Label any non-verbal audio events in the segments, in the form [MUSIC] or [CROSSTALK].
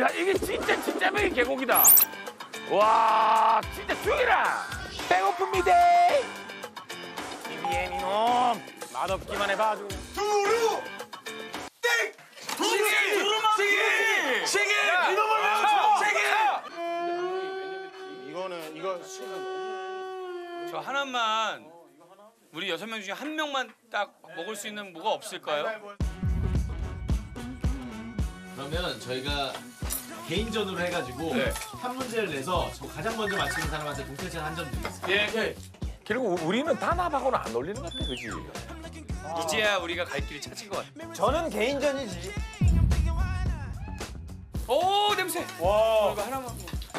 야 이게 진짜 진짜 맥이 계곡이다. 와 진짜 죽이라. 배고픕니다. 이비엔 이놈 맛없기만 해봐 아주. 두루 땡 두루 시기 시기 이놈을 시기 이거는 이거 저 하나만 우리 여섯 명 중에 한 명만 딱 먹을 수 있는 뭐가 없을까요? 그러면 저희가 개인전으로 해가지고 네. 한 문제를 내서 저 가장 먼저 맞히는 사람한테 동태천 한점 드리겠습니다. 예. 결국 우리는 단합하고는 안 어울리는 것 같아 그지? 이제야 우리가 갈 길이 찾은 것 같아. 저는 개인전이지. 오 냄새. 와. 이거 하나만.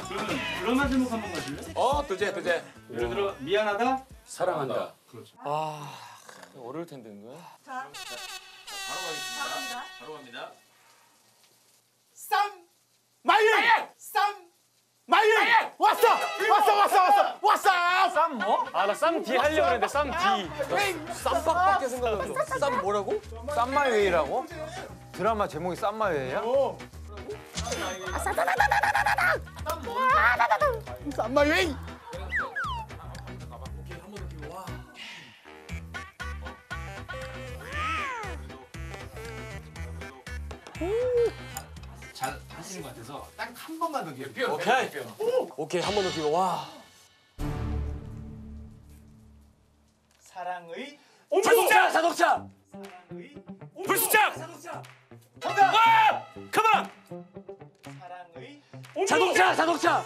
그러면 그런 제목 한번 가실래? 어 두제 두제. 예를 들어 미안하다. 사랑한다. 아 어려울 텐데 이거. 자, 바로 가겠습니다. 갑니다. 바로 갑니다. 쌈 마일 쌈 마일 왔어 왔어 왔어 왔어 왔어 쌈 뭐? 아 나 쌈 D 하려고 했는데 쌈 D. 쌈밥밖에 생각났어. 쌈 뭐라고? 쌈마웨이라고? 드라마 제목이 쌈마웨이야? 쌈마웨이. 잘 하시는 것 같아서 딱 한 번만 더 기회. 뼈. 오케이. 오케이 한 번 더 기회 와. 사랑의 자동차 자동차. 불시착. 정답. 와! 컴온. 사랑의 자동차 자동차.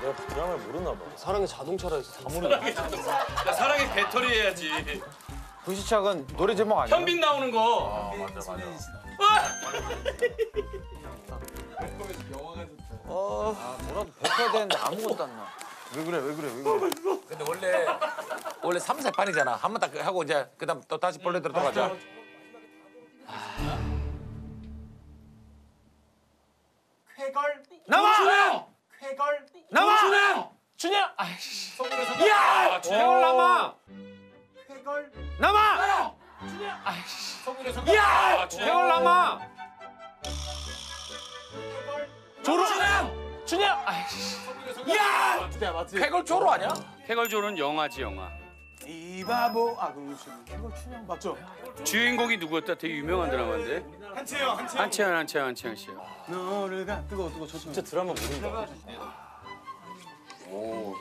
내가 드라마를 모르나 봐. 사랑의 자동차라 해서 다 모르. 야, 사랑의 배터리 해야지. 불시착은 노래 제목 아니야? 현빈 나오는 거. 맞아 맞아. 와! 아 뭐라도 뱉어야 되는데 아무것도 안 나. 왜 그래 왜 그래 왜 그래? 근데 원래 원래 삼세 판이잖아. 한 번 딱 하고 이제 그다음 또 다시 본래 들어가자. 쾌걸 나와. 쾌걸 나와. 준영. 준영. 아이씨. 야. 아, 준영. 태월 남아. 쾌걸 남아. 야. 아, 준영. 태월 남아. 쾌걸 조로. 준영. 준영. 아이씨. 야. 쾌걸 조로 아니야? 쾌걸조는 영화지 영화. 이 바보 아 그렇지 쾌걸 춘향 맞죠? 주인공이 누구였다? 되게 유명한 드라마인데. 한채영 한채영 한채연 한채연 씨요. 너를 가 뜨거 뜨거 저 진짜 드라마 모른다. 오.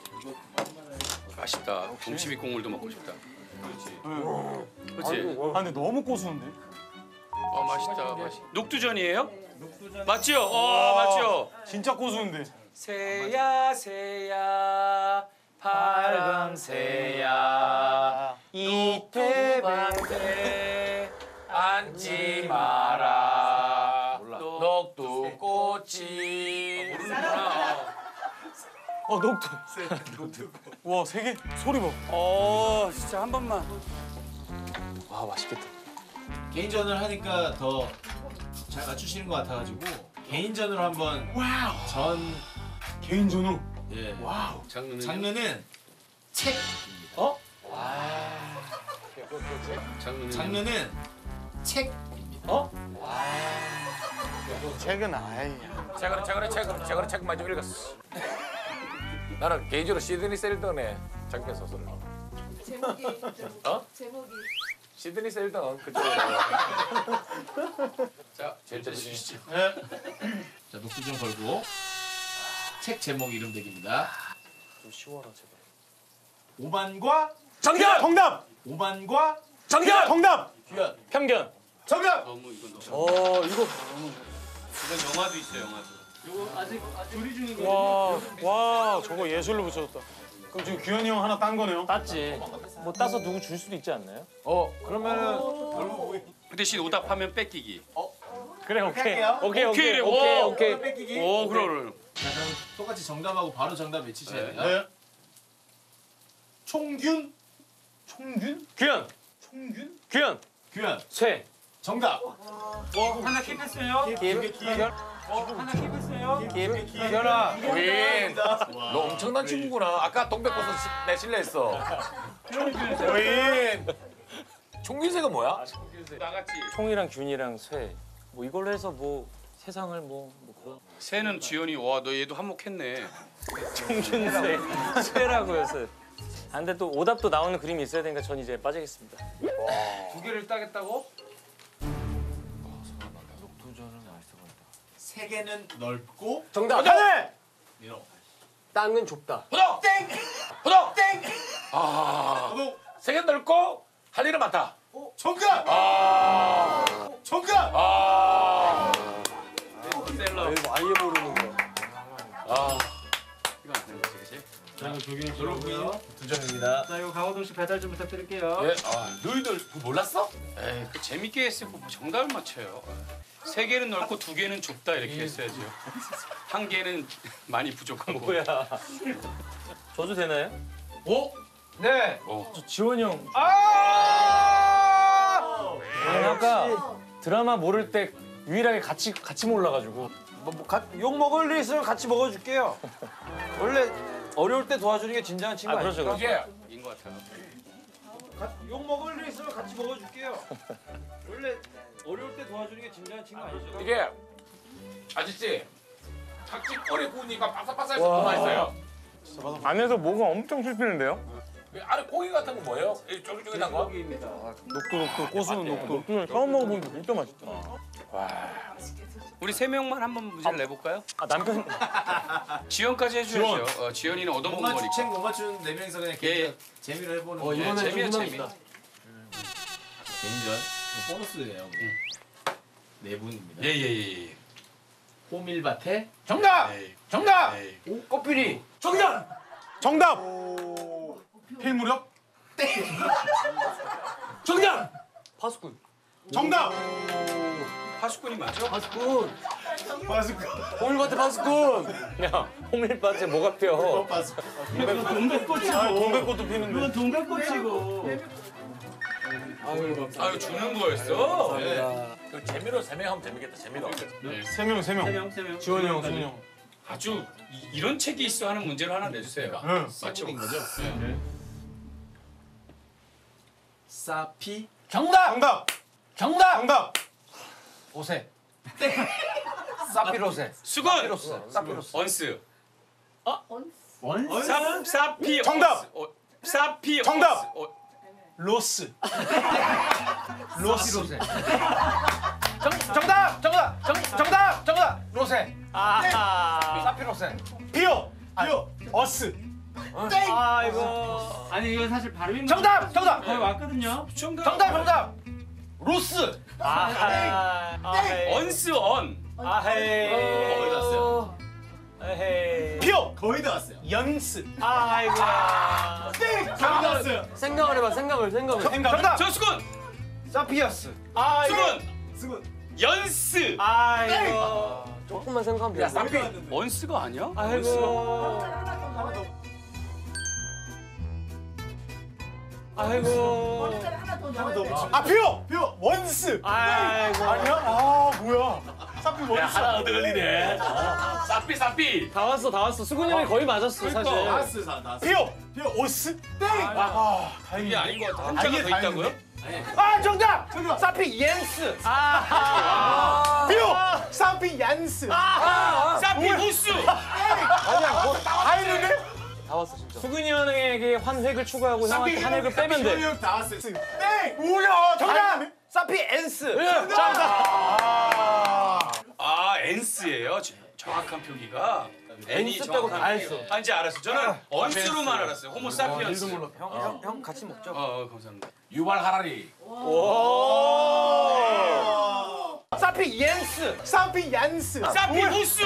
맛있다. 동치미 국물도 먹고 싶다. 그렇지. 아 근데 너무 고소한데? 어 맛있다. 맛있. 녹두전이에요? 맞지요? 어 맞지요. 진짜 고소한데. 새야 새야 파랑새야 이태밭에 앉지 마라 녹두 꽃이 모르는구나 어 녹두. 와세 개. 소리 봐. 어 진짜 한 번만 와 맛있겠다. 개인전을 하니까 더 잘 맞추시는 것 같아가지고 개인전으로 한번 전 개인전으로. 예. 장르는 장르는 책. 장르는 장르는 책. 책은 아이 최근에 최근에 최근에 최근에 책 많이 좀 읽었어. 나는 개인적으로 시드니 셀던의 장편 소설을. 제목이 어? 제목이 시드니 셀던 그쪽으로. [LAUGHS] 자 제일 잘 주시죠. 자 녹두전 걸고 책 제목 이름 대기입니다. 좀 쉬워라 제발. 오만과 정답. 정답. 오만과 정답. 정답. 편견. 정답 너무 이건 너무 어 이거 이건 영화도 있어 영화도 와, 와, 저거 예술로 붙여줬다. 그럼 지금 규현이 형 하나 딴 거네요? 땄지. 뭐 따서 누구 줄 수도 있지 않나요? 어 그러면은 그 대신 오답하면 뺏기기 그래 오케이. 할게요. 오케이 오케이, 오케이 오. 오케이 오케이. 뺏기기 오자 그럼 똑같이 정답하고 바로 정답 외치셔야 돼요. 네. 총균 총균 규현 총균 규현 규현 쇠. 정답. 하나 킵했어요. 하나 킵했어요. 현아 우인 너 엄청난 친구구나. 아까 동백버섯 시- 내 실례했어. 우인 총균세가 뭐야? 나갔지 총이랑 균이랑 쇠. 뭐 이걸로 해서 뭐 세상을 뭐, 뭐 그런 새는 지연이 와 너 얘도 한몫했네. 청춘새 쇠라고 했어요. 아, 근데 또 오답도 나오는 그림이 있어야 되니까 전 이제 빠지겠습니다. 두 개를 따겠다고? 세계는 넓고 정답. 민호. 땅은 좁다. 호동 호동 아 호동. 세계 넓고 할 일은 많다 정답. 아 정답. 아. 셀러. 아예 모르는 거. 아. 이거 그치? 놀고요. 두 점입니다. 자 이거 강호동 씨 배달 좀 부탁드릴게요. 예, 아, 너희들 그거 몰랐어? 에이, 그 재밌게 했을 거 정답을 맞춰요. 세 개는 넓고 두 개는 좁다 이렇게 했어야죠. 한 개는 많이 부족하고. 뭐야? 저도 되나요? 오? 네. 저 지원이 형. 아! 아니, 아까 드라마 모를 때 유일하게 같이 같이 몰라가지고 뭐, 뭐, 가- 욕 먹을 일 있으면 같이 먹어줄게요. 원래 어려울 때 도와주는 게 진정한 친구 아, 아, 그렇죠, 닙니까 이게 인것 같아요. 욕 먹을 일 있으면 같이 먹어줄게요. 원래 어려울 때 도와주는 게 진정한 친구 아니죠? 이게 아저씨 착지거리 구우니까 바삭바삭해서 더 맛있어요. 안에서 뭐가 엄청 씹히는데요? 이 안에 고기 같은 거 뭐예요? 이 쫄깃쫄깃한 거? 녹두 녹두 고수는 녹두. 녹두는 처음 먹어보니까 진짜 맛있다. 우리 세 명만 한번 문제를 내볼까요? 아 남편 [LAUGHS] 지연까지 해줘야죠. 어, 지연이는 얻어먹은 맞춘 거니까. 책못 맞춘 네 명이서 그냥 예, 예. 재미로 해보는 어, 예, 재미야, 좀 재미. 희망이다. 개인전 이거 보너스예요. 네 분입니다. 예예예. 예, 호밀밭에 정답! 에이, 정답! 에이. 꽃피리. 정답! 정답! 필 무렵. 정답! 파수꾼. 정답! 파수꾼이 맞죠? 파수꾼. 파수꾼. 오늘밭에 파수꾼. 야 호밀밭에 뭐가 펴? 파수꾼. 동백꽃도 피는데. 아유 주는 거였어. 그 재미로 세 명 하면 재밌겠다. 재미로. 세 명, 세 명. 지원이 형, 지원이 형. 아주 이, 런 책이 있어 하는 문제를 하나 내주세요. 맞죠? 맞춘 거죠? 사피 정답! 정답! 정답! 정답! 오세. [LAUGHS] 사피로세. 수건 사피로스. 사피로스. 언스. 원사 사피 정답! 언스. 어, 사피 정답! 어, 로스. [LAUGHS] 로세. 정, 정답! 정답! 정, 정답! 정답! 로세. 아. 사피로세. 피오! 피오! 어스. 아 이거. 아니 이거 사실 발음이 정답! 정답! 거의 왔거든요. 정답. 정답! 정답! 로스. 아. 아헤이. 언스 언. 아헤이. 거의 다 왔어요. 아헤이. 피오! 거의 다 왔어요. 연스. 아이고. 거의 다 왔어요. 생각을 해봐. 생각을 생각을. 정답! 정수근. 사피어스. 아이고. 수근. 수군. 연스. 아이고. 조금만 생각하면 돼. 야, 쌈피. 언스가 아니야? 아이고. 아이고. 아, 피오! 피오! 원스. 아이고. 아니야? 아, 뭐야. 사피 야, 원스. 하나 얻어 걸리네. 어. 사피, 사피. 다 왔어 다 왔어. 수근이 형이 거의 맞았어 사실. 다 왔어요. 다 왔어요. 피오! 피오 오스. 땡! 아, 이게 다행이네. 아닌 것 같아. 한자가 이게 더 있다고요? 아, 정답! 사피 옌스. 아. 피오! 사피 얀스. 사피 후스. [LAUGHS] 아니야, 뭐, 다 했는데? 다 왔어 진짜. 수근이 형에게 한 획을 추가하고 형한테 한 획을 빼면 돼. 형다 왔어요. 땡! 뭐야, 정답! 사피 엔스. 정답! 아 엔스예요. 저- 정확한 표기가. N이 엔스 빼고 정확한 다 표기가. 했어. 아 이제 알았어. 저는 언스로만 알았어요. 호모 사피언스. 일도 몰라. 형, 형, 형 같이 먹죠. 어, 어 감사합니다. 유발 하라리. 사피 옌스. 사피 얀스. 사피 후스.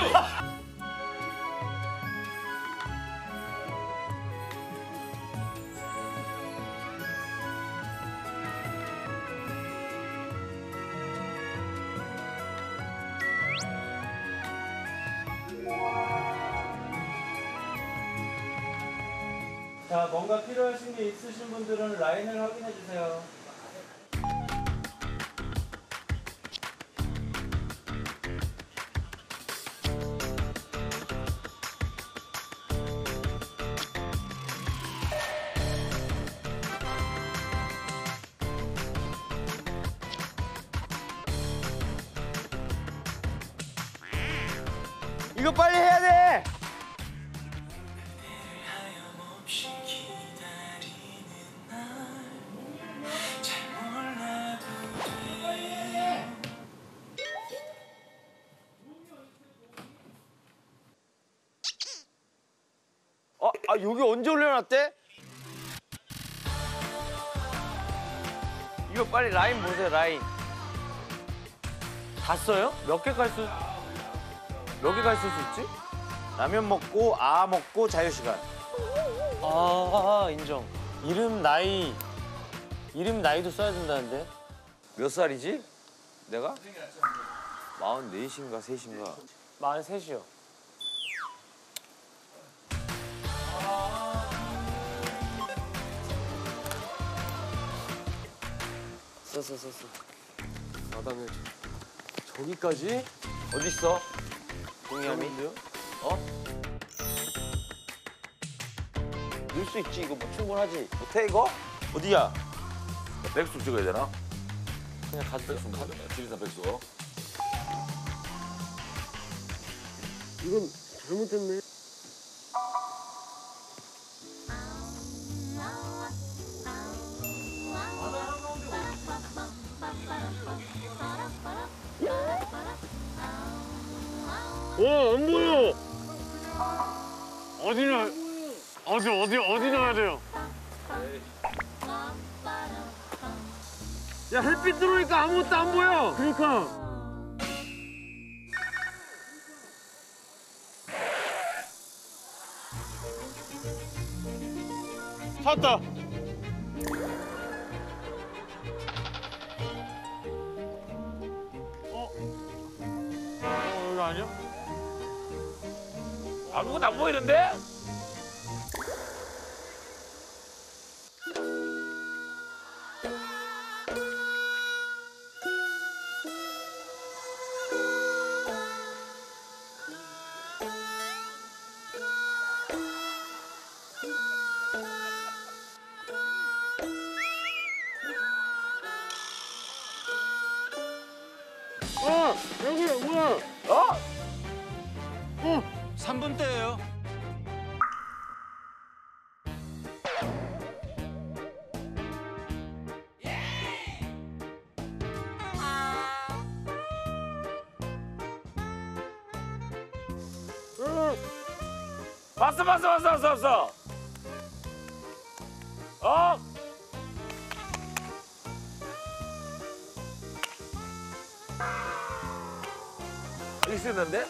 자 뭔가 필요하신 게 있으신 분들은 라인을 확인해 주세요. 아 여기 언제 올려놨대? 이거 빨리 라인 보세요 라인. 다 써요? 몇 개갈 수? 몇 개갈 수 있지? 라면 먹고 아 먹고 자유 시간. 아 인정. 이름 나이 이름 나이도 써야 된다는데. 몇 살이지? 내가? 44인가 3인가? 43이요. 썼어 썼어. 마담에 저기까지? 어디 있어? 동의함이? 어? 넣을 수 있지 이거 뭐 충분하지. 못해 이거? 어디야? 백수 찍어야 되나? 그냥 가도 백수 가자. 지리산 백수. 이건 잘못됐네. 어디 나 어디 어디 어디 나야 돼요? 야 햇빛 들어오니까 아무것도 안 보여. 그러니까. 찾았다. 안 보이는데? 봤어 봤어 봤어 봤어 봤어. 어? 있었는데?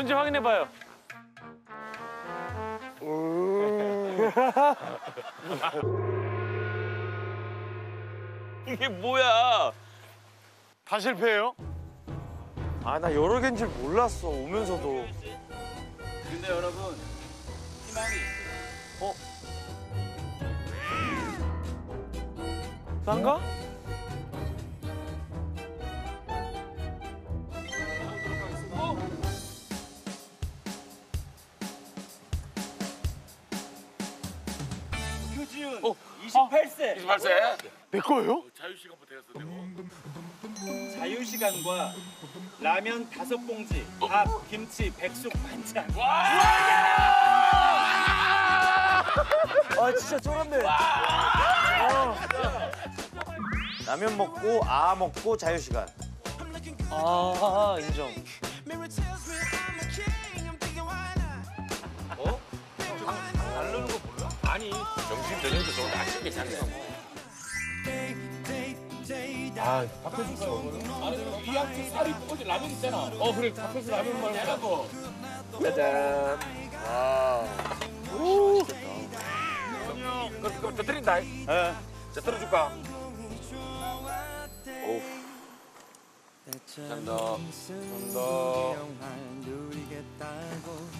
뭔지 확인해 봐요. 이게 뭐야? 다 실패해요? 아 나 여러 개인 줄 몰랐어 오면서도. 근데 여러분 희망이 있어요. 난가? 28세 28세. 내 거예요? 자유시간과 라면 다섯 봉지 밥, 김치, 백숙, 반찬 아 진짜 쫄았네. 라면 먹고 아 먹고 자유 시간. 아 인정. 점심 저녁도 좀 아침 괜찮네. 아 박효신 씨 아니 이 학교 살이 어제 라면 있잖아. 어 그래 밖에서 라면 말고 해갖고. 짜잔. 와. 오. 그럼 그럼 터뜨린다. 예. 자 틀어줄까? 오. 감사합니다. 감사합니다.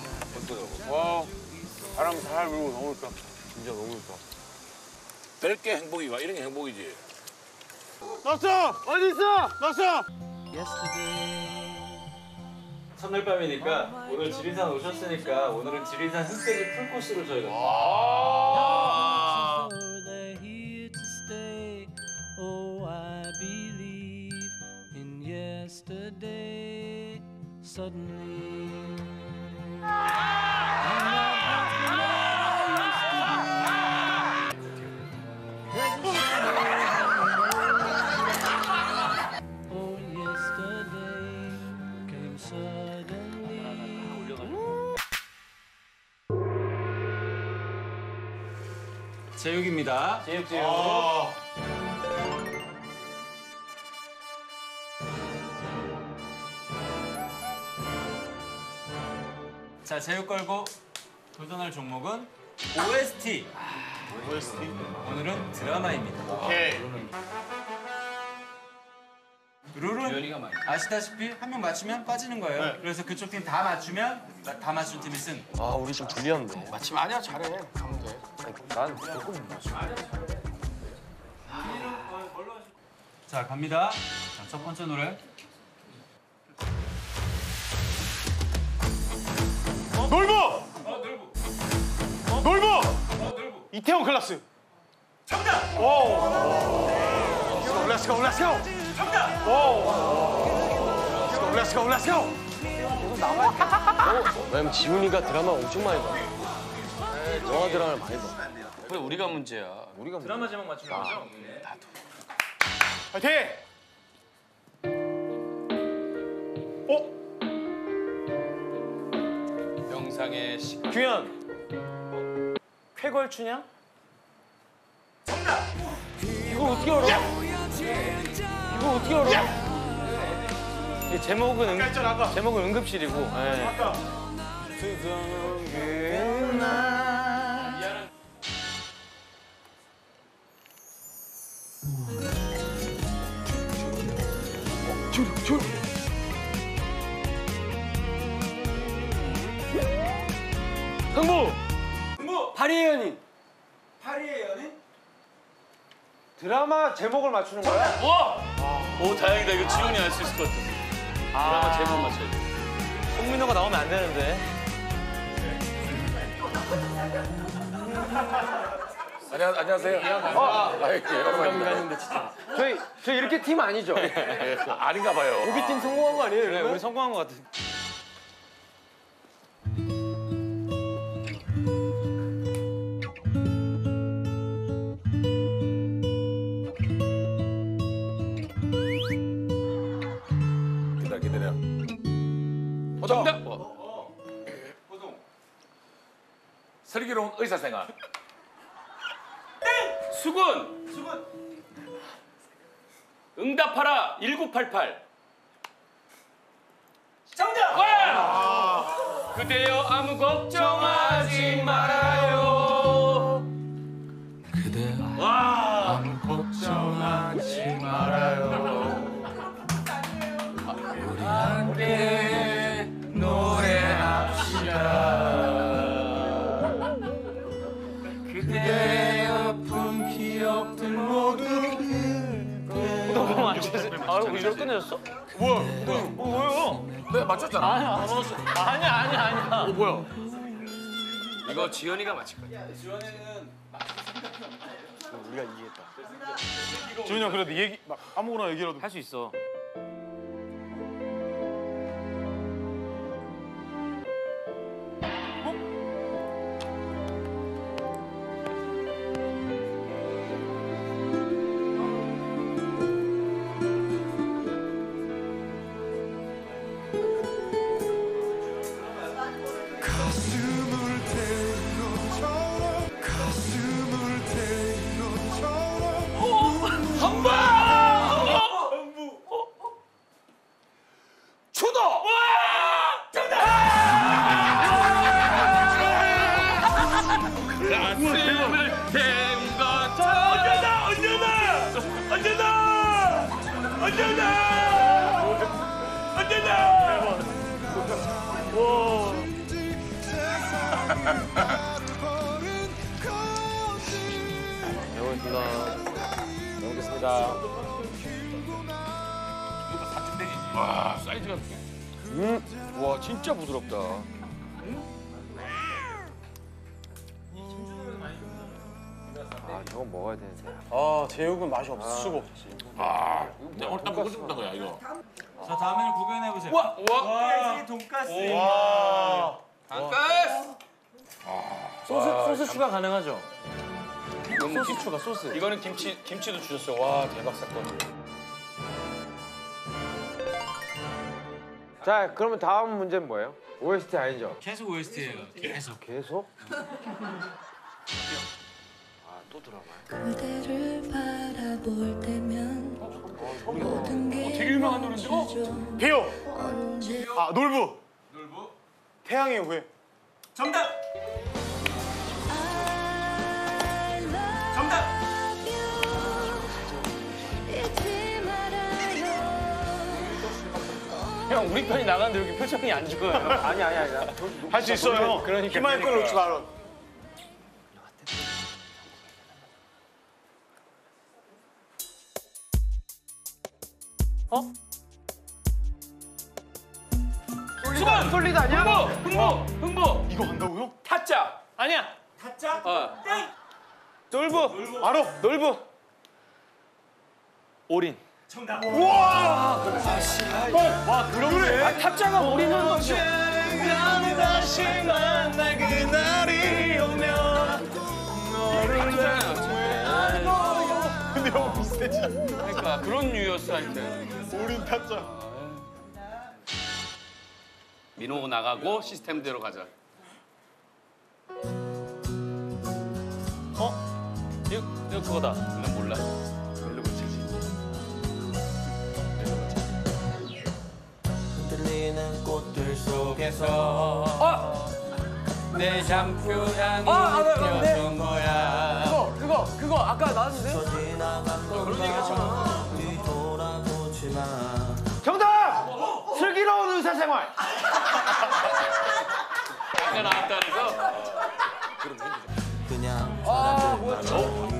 많다. 와 바람 잘 불고 너무 좋다. 진짜 너무 좋다. 뺄게 행복이가 이런 게 행복이지. 났어 어디 있어? 났어 첫날 밤이니까 오늘 지리산 오셨으니까 오늘은 지리산 흑돼지 풀코스로 저희가 아. they're 제육입니다. 제육 제육. 자, 제육 걸고 도전할 종목은 OST. OST 오늘은 드라마입니다. 오케이 룰은 아시다시피 한 명 맞추면 빠지는 거예요. 그래서 그쪽 팀 다 맞추면 나- 다 맞춘 팀이 승. 아 우리 좀 불리한데. 마침 아니야 잘해. 가면 돼. 난 조금 맞춰. 자, 갑니다. 자, 첫 번째 노래. 이태원 클라스 정답 오 Let's go Let's go 정답 오 Let's go Let's go 왜냐면 지훈이가 드라마 엄청 많이 봐. 영화 드라마를 많이 봐. 왜 우리가 문제야? 우리가 드라마 제목 맞추는 거죠? 파이팅 어? 영상의 시간. 규현. 쾌걸추냐? 정답. 이거 어떻게 알아? 이거 어떻게 알아? 이 제목은 응, 제목은 응급실이고. 예. 흥부 연인. 파리의 연인? 드라마 제목을 맞추는 거야? 와! 오 다행이다. 이거 지훈이 알 수 있을 것 같아. 드라마 제목 맞춰야 돼. 송민호가 나오면 안 되는데. 안녕 안녕하세요. 어. 아이 감사합니다 진짜. 저희 저희 이렇게 팀 아니죠? 아닌가 봐요. 우리 팀 성공한 거 아니에요? 그래? 우리 성공한 것 같아. 슬기로운 의사생활. 수군! 수군! 응답하라 1988. 정답! 와! 아 그대여 아무 걱정하지 말아요. 그대 와! 아무 걱정하지 말아요. 우리 함께 우리 이걸 끝내줬어? 내가 맞췄잖아. 아니야, 아니야, 아니야, 아니야. 어 뭐야? 이거 지현이가 맞힐 거야. 지훈이 형 그래도 얘기 막 아무거나 얘기라도. 할 수 있어. 소스, 추가 가능하죠? 소스 김, 추가, 소스. 이거는 김치 김치도 주셨어. 와 대박 사건. 자 그러면 다음 문제는 뭐예요? OST 아니죠? 계속 OST예요. 계속. 계속? 그대를 바라볼 때면 게 되게 유명한 노래인데 어? 언제 아 놀부. 놀부. 태양의 후예. 정답. 형, 우리 편이 나가는데 이렇게 표정이 안 좋아요. 아니 아니 아니. 할 수 있어요. 그러니까, 희망의 걸 놓지 말아. 수건 솔리드 아니야? 흥보 흥보 흥보 이거 한다고요? 타짜. 아니야. 타짜. 어. 놀부. 알아. 놀부. 올인. 정답. 와 그러네. 아, 타짜가 올인한 거죠. 다시 만날 그날이 오면 근데 형 비슷해지. 그러니까 그런 할 때. 우린 타짜. 민호 나가고 시스템대로 가자. 이거, 이거 그거다. 흔들리는 꽃들 속에서 내 샴푸 향이 아, 네, 네. 느껴진 거야 그거, 그거, 그거 아까 나왔는데? 저 지나간 건가 뒤돌아보지 마 정답! 슬기로운 의사생활. 아까 나왔다면서? 그냥 아, 거야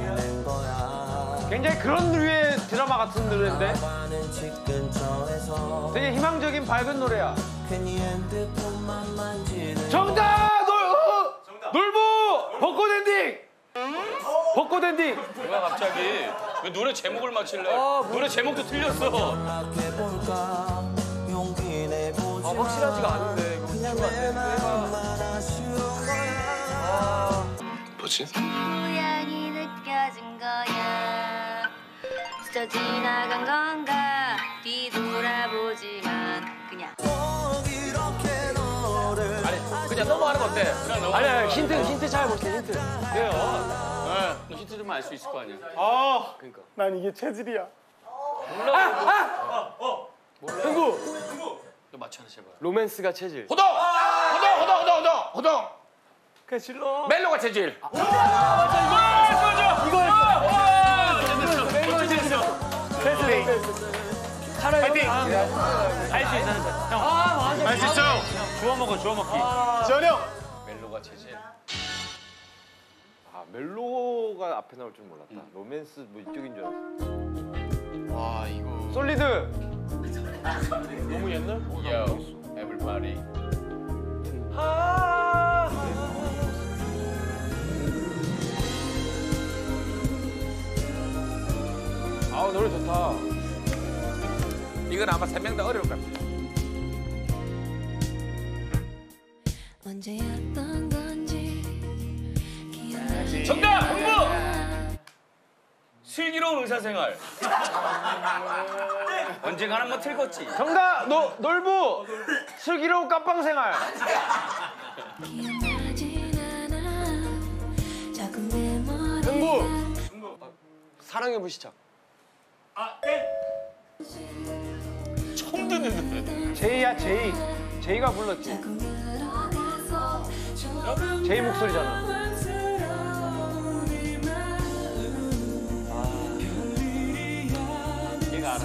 굉장히 그런 류의 드라마 같은 노래인데 되게 희망적인 밝은 노래야. 정답! 놀, 어! 놀부! 벚꽃 엔딩! 벚꽃 엔딩! 뭐야 갑자기? 왜 노래 제목을 맞힐래? 아, 노래 제목도 틀렸어. 마 확실하지가 않은데, 이거. 마음만 아쉬운 거야 뭐지? 스쳐 지나간 건가 뒤돌아보지만 그냥 꼭 이렇게 너를 아니 그냥 넘어가는 거 어때? 그냥 너무 아니, 아니, 힌트, 힌트 찾아볼게, 힌트. 그래요. 너 힌트 좀 알 수 있을 거 아니야. 아, 난 이게 체질이야. 너 맞춰라 제발. 로맨스가 체질. 호동! 호동! 호동! 호동! 호동! 호동! 그 실로. 멜로가 재질. 파이팅! 알수 있어, 형. 아, 맞아. 할 수 있어요. 주워 먹어, 주워 먹기. 지현이 형. 멜로가 재질. 아, 멜로가 앞에 나올 줄 몰랐다. 로맨스 뭐 이쪽인 줄 알았어. 와 이거. 솔리드. 너무 옛날? Yo, everybody. 아 노래 좋다. 이건 아마 세 명 다 어려울 겁니다. 언제였던 건지 기억나지 정답! 홍보! 슬기로운 의사생활. [LAUGHS] 언젠가는 뭐 틀겠지. 정답 노 놀부 슬기로운 깜빵 생활. 기억나진 않아 내 사랑의 불시착. 처음 듣는 [LAUGHS] 노래. 제이야 제이. 제이가 불렀지. 제이 목소리잖아. 얘가 알아.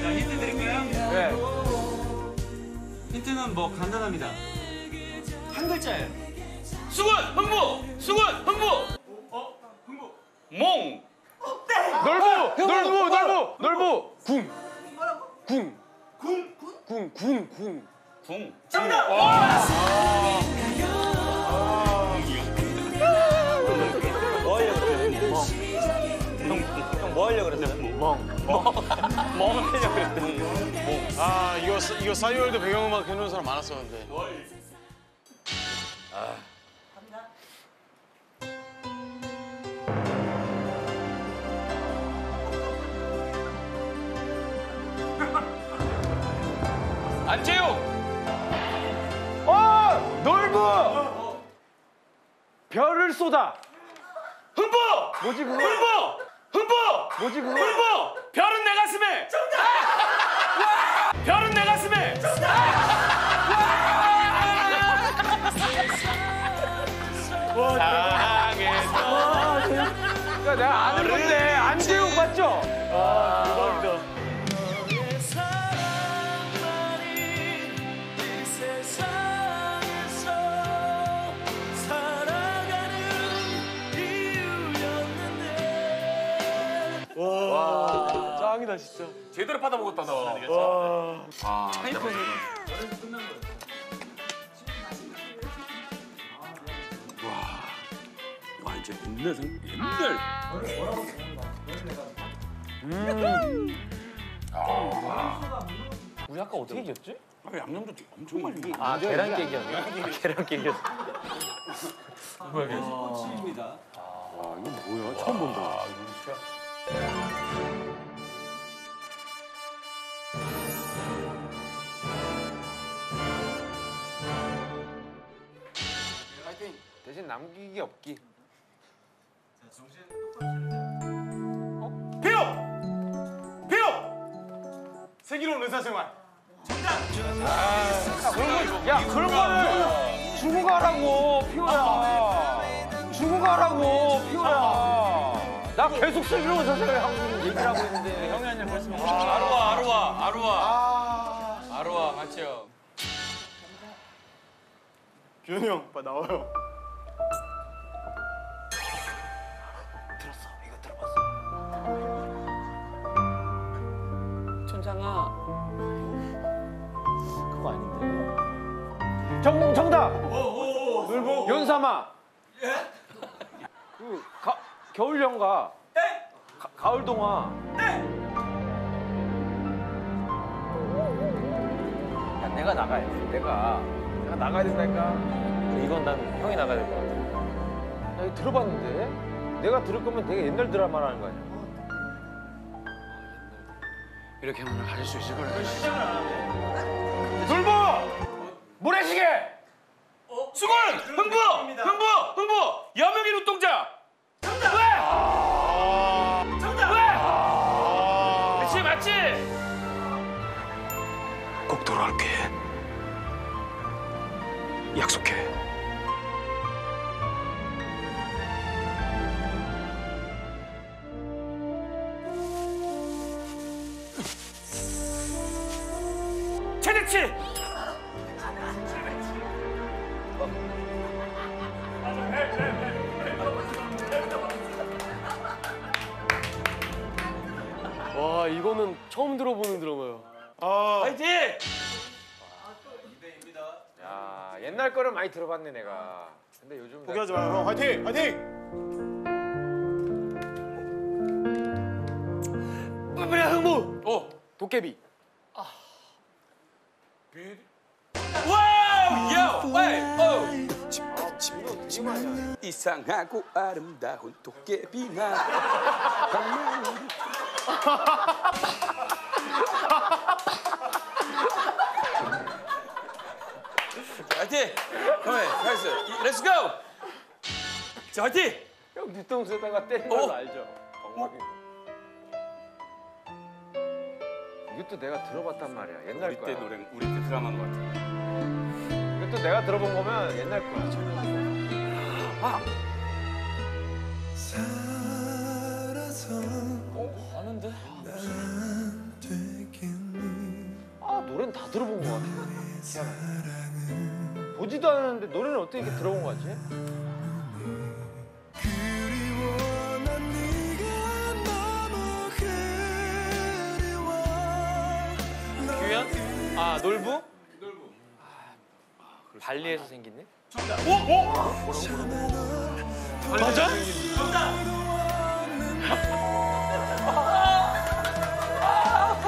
자 힌트 드릴까요? 네. 힌트는 뭐 간단합니다. 한 글자예요. 수건! 흥부! 수건! 흥부! 어? 흥부. 몽! 놀부 놀부 놀부 놀부 궁. 궁. 군. 궁, 궁, 궁. 궁. 뭐 하려고 그랬어? 형뭐 하려고 그랬어? 멍. 멍. 멍 하려고 그랬더니. 아 이거 사- 이거 싸이월드 배경음악 해놓은 사람 많았었는데. 별을 쏟아. 흥부! 뭐지 그거? 흥부! 흥부! 뭐지 그거? 흥부! 별은 내 가슴에! 별은 내 가슴에! 야, 내가 아는 건데 안재욱 맞죠? 짱이다 진짜. 제대로 받아 먹었다 너. 아, 와 이제 옛날 생 옛날 우리 아까 어떻게 이겼지? 아, 양념도 엄청 많이 먹어. 아 계란 깨기였네. 아, 계란 깨기였어. 치입니다. 뭐야? 처음 본다. 대신 남기기 없기. 비용! 비용! 슬기로운 의사생활. 야 그런 거를 주고 가라고 피오야. 주고 가라고 피오야. 나 계속 슬기로운 사생활 하고 얘기를 하고 있는데 형이 아니라 말씀 아루아 아루아 아루아 아루아 맞죠? 규현이 형, 나와요. 아닌데. 정 정답. 연사마. 그 가, 겨울 연가. 가, 가을 동화. 야 내가 나가야 돼. 내가 내가 나가야 된다니까. 이건 난 형이 나가야 될 것 같아. 나 이거 들어봤는데. 내가 들을 거면 되게 옛날 드라마라는 거 아니야. 이렇게 하면 가질 수 있을 거라. 돌보 모래시계. 수건! 흥부! 흥부! 흥부! 여명의 눈동자! 정답! 왜? 정답! 왜? 그치 맞지? 꼭 돌아올게. 약속해. 최대치! 야 옛날 거를 많이 들어봤네 내가. 근데 요즘 포기하지 마요, 형. 화이팅! 화이팅! 빨리빨리 흥부. 어. 도깨비. 와우! 야! 왜? 어. 되게 많이 하네. 이상하고 아름다운 도깨비 나라 [LAUGHS] 파이팅! 그러면 가있어 let's go! 자 화이팅! 형 뒤통수에다가 때린 어? 거 알죠? 방망이. 이것도 내가 들어봤단 말이야. 옛날 우리 거야. 때 노래 우리 때 드라마인 것 같아 이것도 내가 들어본 거면 옛날 거야. 아는데? 아 노래는 다 들어본 거 같아. 희한하네. 보지도 않았는데 노래는 어떻게 이렇게 들어본 거 같지? 규현? 아 놀부? 놀부. 발리에서 생겼네? 맞아?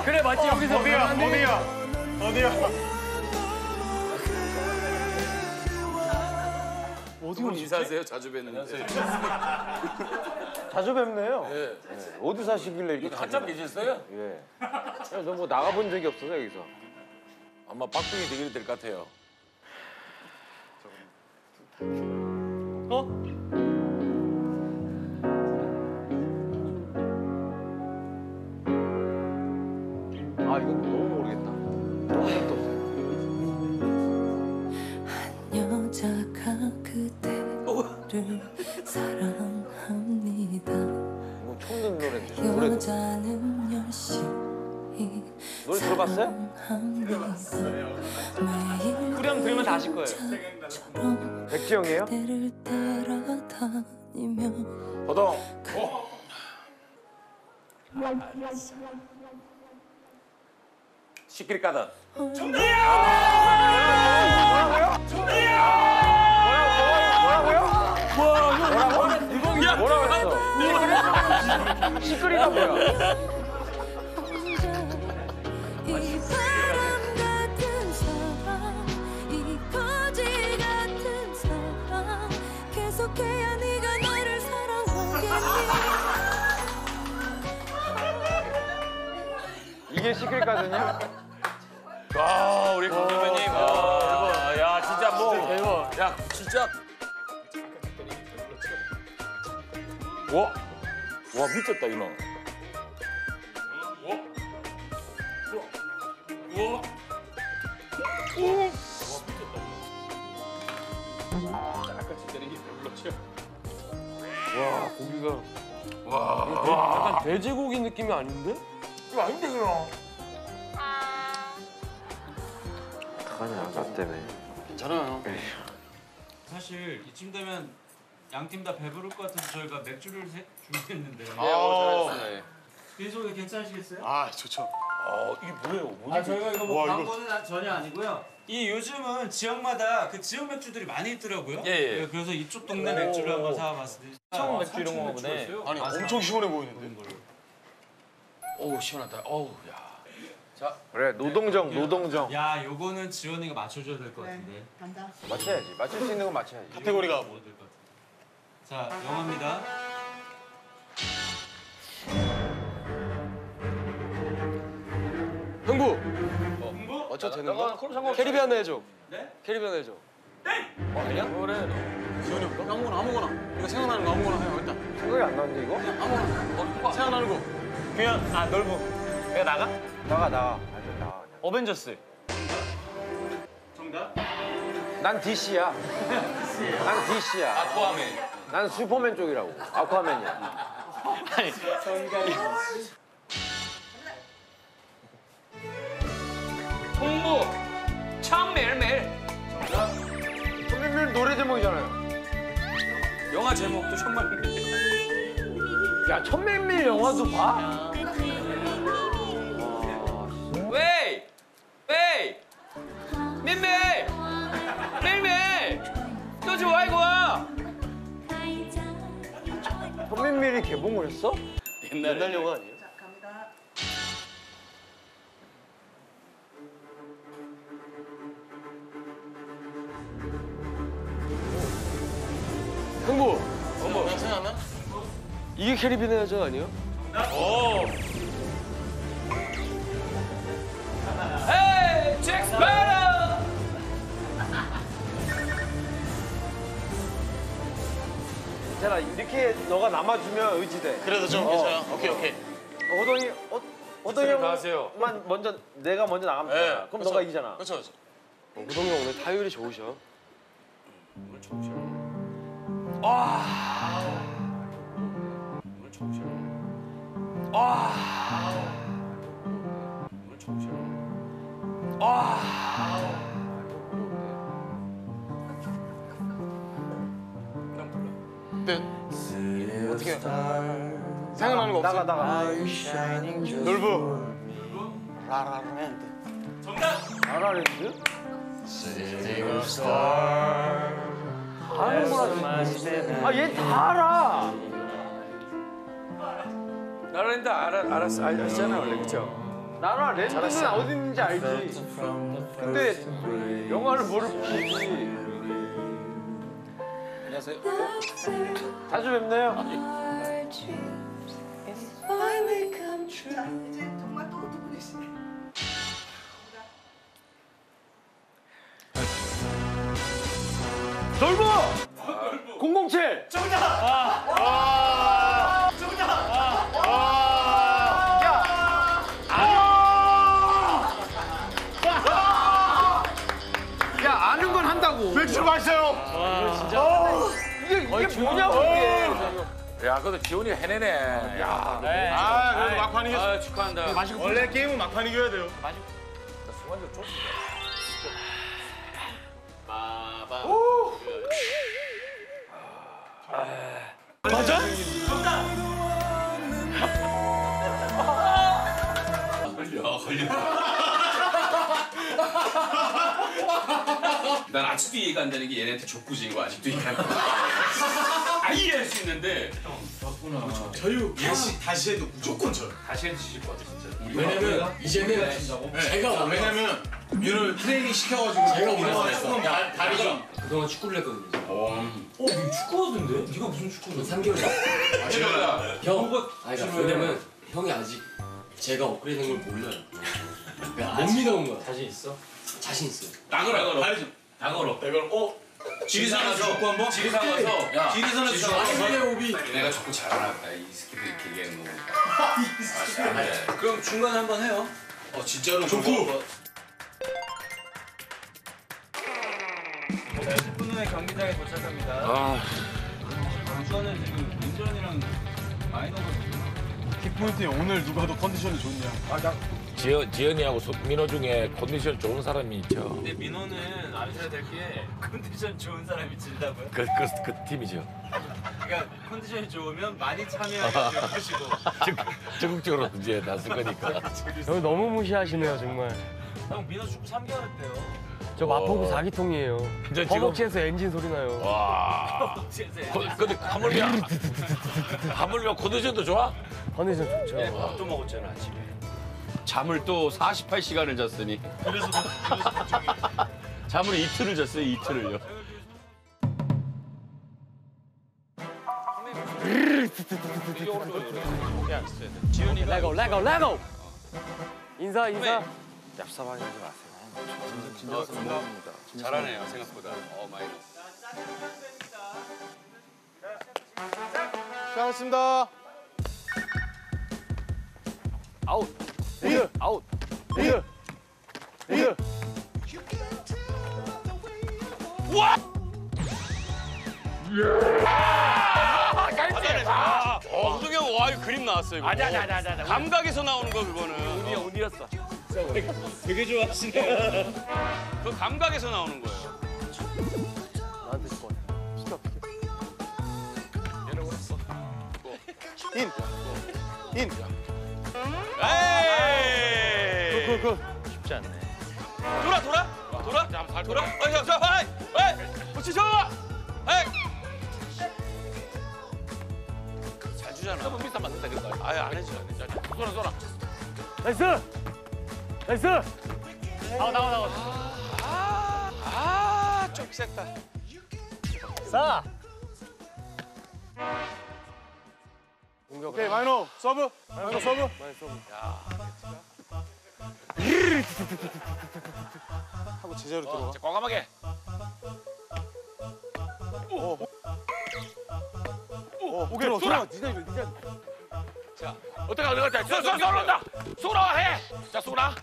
그래 맞지 여기서 어디야? 어디야? 어디야? 어디 인사하세요 자주 뵀는데 자주 뵙네요. 네. 어디 사시길래 이렇게 한참 계셨어요? 예. 저 뭐 나가본 적이 없어서 여기서. 아마 박빙이 되게 될 것 같아요. 어? 아 이거 너무 그대를 사랑합니다 이거 처음 듣는 노래인데. 노래도. 여자는 열심히 노래 들어봤어요? 매일 후렴 들으면 다 아실 거예요. 백지영이에요? 호동. 시끼리 까다. 뭐라 시끄리가 뭐야? 이 바람 같은 사랑 이 거지 같은 사랑 계속해야 네가 나를 사랑하겠니 이게 시끄리거든요? 아 우리. 아, 야 진짜 뭐. 대박. 야 진짜. 와. 와 미쳤다 이놈. 와 고기가. 와. 약간 돼지고기 느낌이 아닌데? 이거 아닌데 그럼. 아니야 나 때문에. 괜찮아요. 사실 이쯤 되면 양팀 다 배부를 것 같아서 저희가 맥주를 세- 준비했는데 네, 어, 잘했어요. 계속 괜찮으시겠어요? 아, 좋죠. 어 이게 뭐예요? 아 저희가 이거 뭐 와, 이거- 광고는 아- 전혀 아니고요. 이 요즘은 지역마다 그 지역 맥주들이 많이 있더라고요. 예, 예. 네, 그래서 이쪽 동네 맥주를 한번 사와봤어요. 처음 맥주 이런 거 보네. 아니, 엄청 시원해 보이는데. 어우 시원하다. 어우 야. 그래 노동정 노동정 야, 요거는 지원이가 맞춰줘야 될 것 같은데. 맞춰야지. 맞출 수 있는 건 맞춰야지. 카테고리가 뭐? 될것 같아. 자, 영화입니다. 흥부. 홍보? 어쩌 되는 거? 캐리비안 해줘. 네? 캐리비안 해줘. 어, 아니야? 그래. 지원이 없다? 아무거나, 아무거나. 이거 생각나는 거 아무거나 해요, 일단. 생각이 안 나는데 이거? 아무거나. 생각나는 거. 규현. 아 놀부. 내가 나가? 나가 나가. 아니 나가. 그냥. 어벤져스. 정답? 난 DC야. 난 DC야. 아쿠아맨. 난 슈퍼맨 쪽이라고. 아쿠아맨이야. 아니. 홍보. 참 매일매일. 매일매일 노래 제목이잖아요. 영화 제목도 정말 야, 천밀밀 영화도 봐? 웨이! 웨이! 밀밀! 이거 와 현민밀이 개봉을 했어? 옛날 영화 아니에요? 형부. 어머. 생각나? 이게 캐리비안 여자 아니에요? 헤 괜찮아 이렇게 너가 남아주면 의지돼 그래도 좀 괜찮아. 오케이 오케이. 호동이 어, 호동이 다 하세요. 형만 먼저 내가 먼저 나가면 되잖아 그럼 그렇죠. 너가 이기잖아 그렇죠 그렇죠. 호동이 형 오늘 타율이 좋으셔. 생각나는 거 없어? 나가 나가. 놀부. 라라랜드? 아얘 다 알아. 나라랜드 알아 알았어 알- 알잖아 원래. 그죠? 나라 랜드는 어디 있는지 알지. 근데 영화를 모르지 안녕하세요. 자주 뵙네요 true. 놀부 007 야 그래도 지훈이가 해내네. 야. 아, 그래도 막판 이겼어. 아 축하한다 원래 게임은 막판 이겨야 돼요. 순간적으로 좀. 난 아직도 이해가 안 되는 게 얘네한테 족구지인 거 아직도 이해가 안 돼. 아예 할 수 있는데 저유 다시 다시 해도 무조건 져요. 다시 해주실 것 같아 진짜. 왜냐면 이제는 제가 왜냐면 윤을 트레이닝 시켜가지고 제가 올라왔어. 야 다리 좀. 그동안 축구를 했거든요. 어. 어, 너 축구 하던데? 네가 무슨 축구를? 3개월이야. 아, 형, 아니, 그러니까 왜냐면 형이 아직 제가 업그레이드 된 걸 몰라요. 그러니까 [LAUGHS] 못 믿어온 거야. 자신 있어? 자신 있어요. 다 걸어. 다 걸어. 다 걸어. 내가 어 지리산에서 족구 한번. 지리산 가서 야 아니, 한번. 근데 오비. 내가 족구 잘하나. 이 새끼들 이렇게 얘기하는 거. 아, 그럼 중간에 한번 해요. 어 진짜로 족구. 10분 후에 경기장에 도착합니다. 아. 우선은 지금 민전이랑 마이너거든요. 킥포인트에 오늘 누가 더 컨디션이 좋냐? 지연 지연이하고 소- 민호 중에 컨디션 좋은 사람이 있죠. 근데 민호는 아셔야 될 게 컨디션 좋은 사람이 진다고요? 그 그 그 팀이죠. 그러니까 컨디션이 좋으면 많이. 적- [LAUGHS] 적극적으로 이제 나설 거니까. [LAUGHS] 형 너무 무시하시네요 정말. 형 민호 축구 3개월 했대요. 저 마포구 어. 4기통이에요. 이제 지금- 허벅지에서 엔진 소리 나요. 와. 거- 근데 하물며 하물며 [LAUGHS] 컨디션도 좋아? 컨디션 좋죠. 밥도 먹었잖아 아침에. 잠을 또 48시간을 잤으니. 그래서 [LAUGHS] 잠을 이틀을 잤어요, 이틀을요. 레고 레고 레고. 인사 인사. 잘하네요 생각보다. 어 마이너. 수고하셨습니다. 아웃. 리드 아웃. 리드. 리드. 어, 호동이 형, 와, 이거 그림 나왔어요, 이거. 아자 아자 아자 아자. 감각에서 나오는 거, 그거는. 운이야 운이었어. 되게 좋아하시네. 그 감각에서 나오는 거예요. 나한테 줄 거야. 시켜 시켜. 인. 인. 에이! 그, 그. 쉽지 않네. 돌아, 돌아? 돌아? 발 돌아. 어이 저, 저, 어이, 어이, 붙이 줘. 어이. 잘 주잖아. 너무 비싸 맞는다 그거. 아예 안 해줘, 안 해줘. 쏘라 쏘라. nice nice 나와 나와 나와. 아, 아, 좀 셌다. 싸. 오케이 마이너 서브 마이너 서브 하고 제자리로 들어가 자, 과감하게. 어 오케이 들어가 니가 이거 니가 자, 어떻게 어떻게 자, 쏘, 쏘, 쏘는다. 쏘라 해. 자, 쏘라.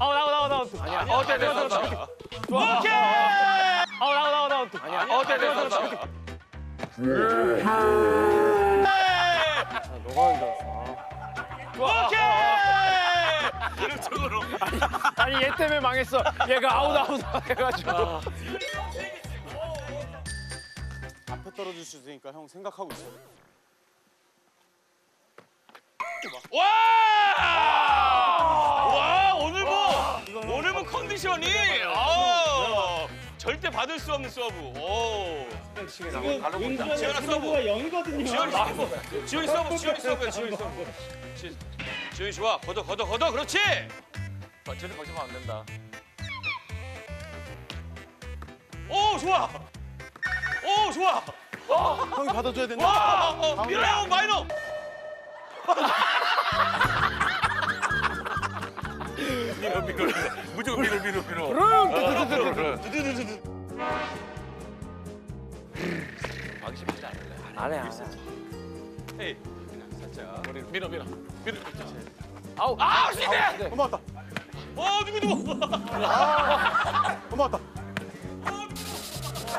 아우 나와 나와 나와. 아니야. 어, 쏘, 쏘. 오케이. 아우 나와 나와 나와. 아니야. 어, 쏘. 아니 얘 때문에 망했어 얘가 아웃 아웃 해가지고 앞에 떨어질 수 있으니까 형 생각하고 있어 와! 와 오늘 뭐 오늘 뭐 컨디션이 아 절대 받을 수 없는 서브. 오. 지현아 서브. 영이거든요 지현이 서브. 지현이 서브. 지현이 서브. 지현이 서브. 지- 지현이 좋아. 걷어 걷어 걷어. 그렇지. 어, 절대 거짓말 안 된다. 오 좋아. 오 좋아. 형이 받아줘야 된다 와 어, 밀어요 마이너. [LAUGHS] 밀어, 밀어. 무조건 밀어, 밀어, 밀어. 방심하지 않을래? 안 해. 안 해. 에이 그냥 살짝. 밀어. 아우, 아우, 시대! 넘어왔다 어 누구 누구. 넘어왔다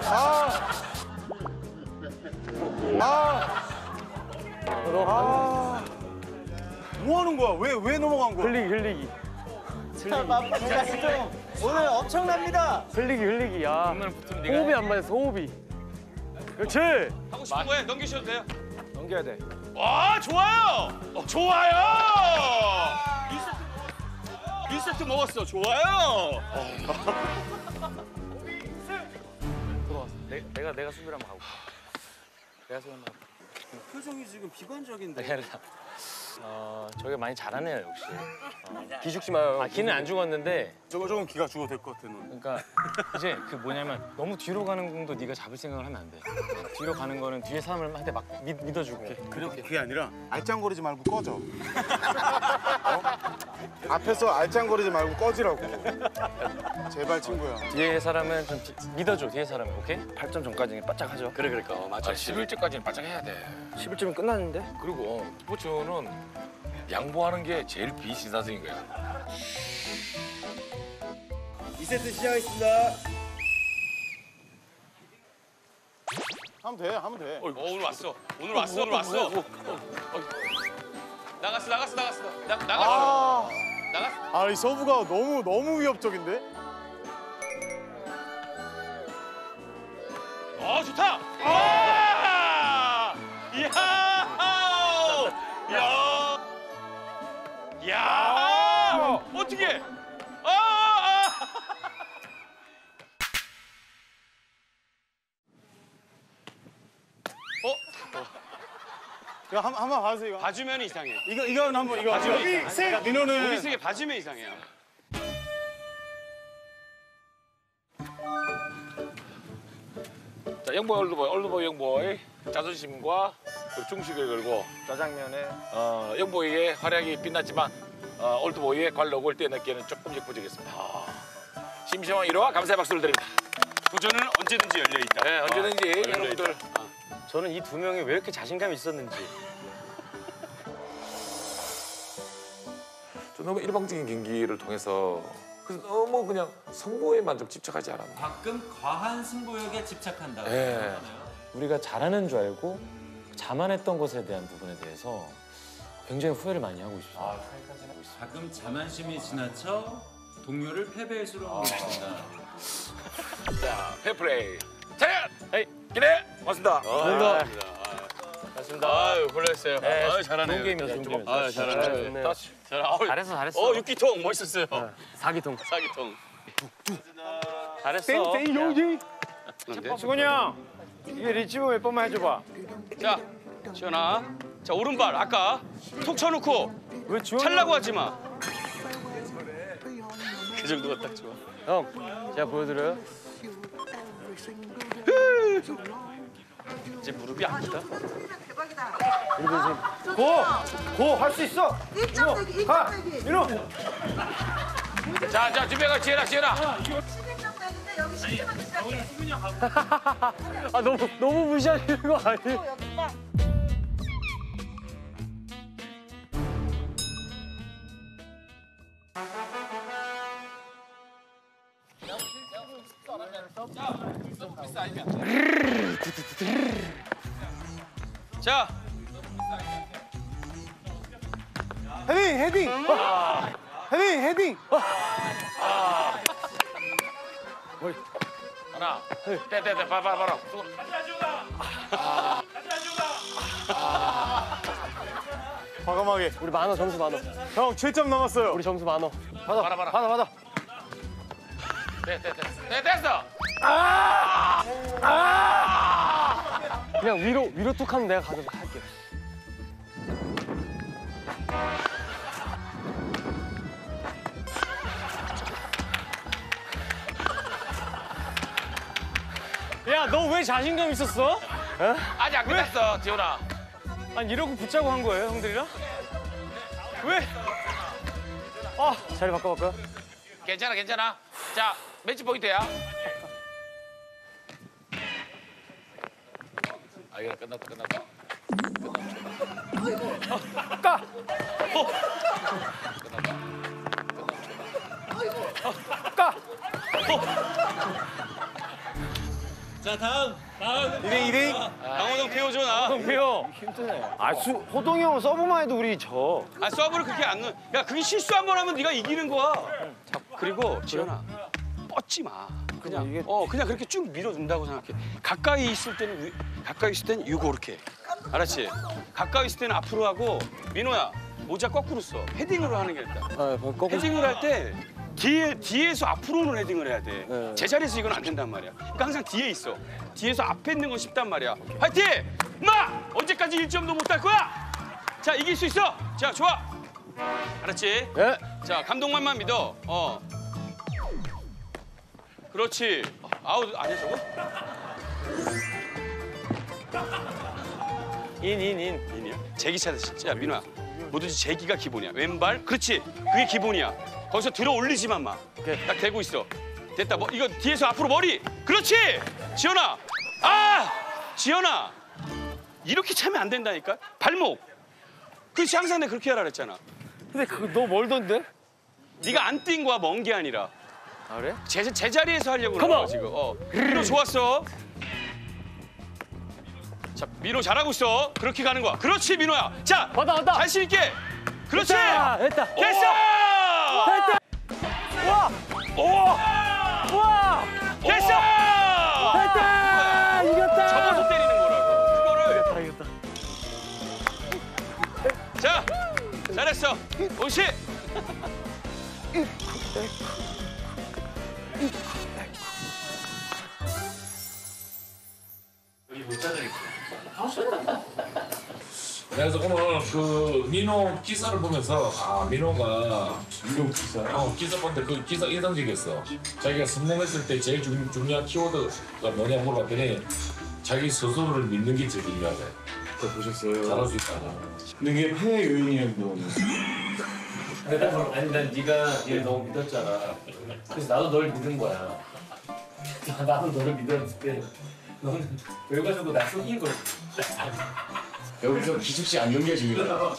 아. 아. 아. 뭐 하는 거야? 왜, 왜 넘어간 거야? 흘리기 흘리기. 오늘 엄청납니다. 흘리기 흘리기. 야. 호흡이 안 맞았어 호흡이. 그렇지. 하고 싶은 거해 넘기셔도 돼요. 넘겨야 돼. 와 좋아요. 어, 좋아요. 1세트, 1세트 먹었어. 좋아요. 들어왔어. 내, 내가 내가 수비를 한번 가고. 내가 수비 한번. 표정이 지금 비관적인데. 내가 어 저게 많이 잘하네요 역시. 기 죽지 마요. 아 기는 안 죽었는데 저거 조금 기가 죽어도 될것 같아, 너. 그러니까 이제 그 뭐냐면 너무 뒤로 가는 공도 네가 잡을 생각을 하면 안 돼. 뒤로 가는 거는 뒤에 사람한테 막 믿, 믿어주고. 그렇게 그게 아니라 알짱거리지 말고 꺼져. 어? 앞에서 알짱거리지 말고 꺼지라고. 제발 친구야. 뒤에 사람은 좀 디- 믿어줘 뒤에 사람은 오케이? 8점 전까지는 바짝 하죠. 그래 그러니까 어, 아, 맞아. 11점까지는 바짝 해야 돼. 11점은 끝났는데? 그리고 스포츠는 양보하는 게 제일 비신사적인 거야. 2세트 시작하겠습니다. 하면 돼, 하면 돼. 어, 오늘 왔어. 오늘 왔어. 오늘 왔어. 나갔어 나갔어 나갔어. 나, 나갔어. 아, 나갔어. 아, 이 서브가 너무 너무 위협적인데? 어 좋다. 아! 이야! 야! 야! 어떻게? 이거 한, 한번 봐주세요, 이거. 봐주면 이상해. 이거, 이건 한번, 이거. 봐주면 여기 이상해. 색 민호는. 우리 세계 봐주면 이상해요. 자, 영보이, 올드보이, 올드보이, 영보이. 자존심과 그 중식을 걸고 짜장면에 어, 영보이의 활약이 빛났지만 어, 올드보이의 관록을 떼내기에는 조금씩 부족했습니다. 심심한 일화 감사의 박수를 드립니다. 도전은 언제든지 열려 있다. 네, 언제든지 어, 열려 여러분들 있다. 어. 저는 이 두 명이 왜 이렇게 자신감이 있었는지 좀 너무 일방적인 경기를 통해서 그래서 너무 그냥 승부에만 좀 집착하지 않았나. 가끔 과한 승부욕에 집착한다. 예. 우리가 잘하는 줄 알고 자만했던 것에 대한 부분에 대해서 굉장히 후회를 많이 하고 있어요. 가끔 자만심이 지나쳐 동료를 패배의 수로 옮긴다. 자, 페플레이. 자, 에이, 기대. 고맙습니다. 감사합니다. 맞습니다. 아유, 골랐어요. 네, 아유, 잘하네요. 좋은 게임이었어, 좋은 게임이었어. 아유, 잘하네. 좋네요. 잘, 아유. 잘했어, 잘했어. 어, 육기통 멋있었어요. 사기통. 사기통. 잘했어. 땡땡 용지. 수건이 형. 이게 리치브 몇 번만 해줘봐. 자 지현아 자 오른발 아까 톡 쳐놓고 왜 지원이 찰라고 하지 마. 그 정도가 딱 좋아. 형, 제가 보여드려요. [LAUGHS] 이제 무릎이 아프다. 고! 고! 할 수 있어! 민호! 가! 민호! 자, 자, 준비해가 지혜라, 지혜라. [LAUGHS] 아 너무 너무 무시하시는 거 아니에요? 자 헤딩! 헤딩! 헤딩! 헤딩! 하나, 떼, 떼, 떼, 봐봐, 봐라. 과감하게. 우리 만호 점수 만호. 형 7점 남았어요. 우리 점수 만호. 받아 받아, 받아. 받아 받아. 떼, 떼, 떼. 떼, 됐어. 그냥 위로 위로 툭 하면 내가 가져서 할게. 야, 너 왜 자신감 있었어? 아직 안 끝났어, 지훈아. 아니 이러고 붙자고 한 거예요, 형들이랑? 왜? 아, 자리 바꿔볼까요? 괜찮아, 괜찮아. 자, 매치 포인트야. 아, 이거 끝났다, 끝났다. 자 다음 2대 2대 강호동 태워줘 나. 형표. 아, 수, 호동이 형은 서브만 해도 우리 져. 아 서브를 그렇게 안 넣어. 야 그게 실수 한 번 하면 네가 이기는 거야. 자 그리고 지현아 뻗지 마. 그냥 이게- 어 그냥 그렇게 쭉 밀어준다고 생각해. 가까이 있을 때는 위, 가까이 있을 때는 이거 이렇게. 알았지? 가까이 있을 때는 앞으로 하고 민호야 모자 거꾸로 써. 헤딩으로 하는 게 일단. 아, 거꾸로. 헤딩을 할 때 뒤에 뒤에서 앞으로 오는 헤딩을 해야 돼. 네. 제자리에서 이건 안 된단 말이야. 그러니까 항상 뒤에 있어. 뒤에서 앞에 있는 건 쉽단 말이야. 화이팅! 마! 언제까지 1점도 못 할 거야? 자 이길 수 있어. 자 좋아. 알았지? 예. 자 감독님만 믿어. 어. 그렇지. 아웃 아니야 저거? 인, 인, 인. 인이야? 제기 차듯이. 자 민호야. 뭐든지 제기가 기본이야. 왼발. 그렇지. 그게 기본이야. 거기서 들어 올리지만 마. 오케이. 딱 대고 있어. 됐다. 뭐 이거 뒤에서 앞으로 머리. 그렇지. 지현아. 아! 지현아. 이렇게 차면 안 된다니까. 발목. 그렇지 항상 내가 그렇게 하라 그랬잖아. 근데 그거 너무 멀던데? 네가 안 뛴 거야 먼 게 아니라. 아, 그래? 제, 제자리에서 하려고 거야 on. 지금. 어. 민호 좋았어. 자 민호 잘하고 있어. 그렇게 가는 거야. 그렇지 민호야. 자 왔다, 왔다. 자신 있게. 그렇지. 됐다, 됐다. 됐어. 됐다. 와, 오. 와, 됐어. 됐다. 이겼다. 접어서 때리는 거라고. 그거를. 다 이겼다. 자 잘했어. 옳지. 그래서 오늘 그 민호 기사를 보면서 아 민호가 민호 기사 어 기사 본데 그 기사 인상적이었어 자기가 성공했을 때 제일 중, 중요한 키워드가 뭐냐 물어봤더니 자기 스스로를 믿는 게 제일 중요하대 그거 보셨어요? 잘할 수 있다 근데 이게 폐 요인이라고. 아니 난 네가 얘를 너무 믿었잖아. 그래서 나도 널 믿은 거야. [LAUGHS] 나도 너를 믿었는데 너는 결과적으로 나 속인 거야. 여기서 기숙씨 안 넘겨줍니다. [LAUGHS]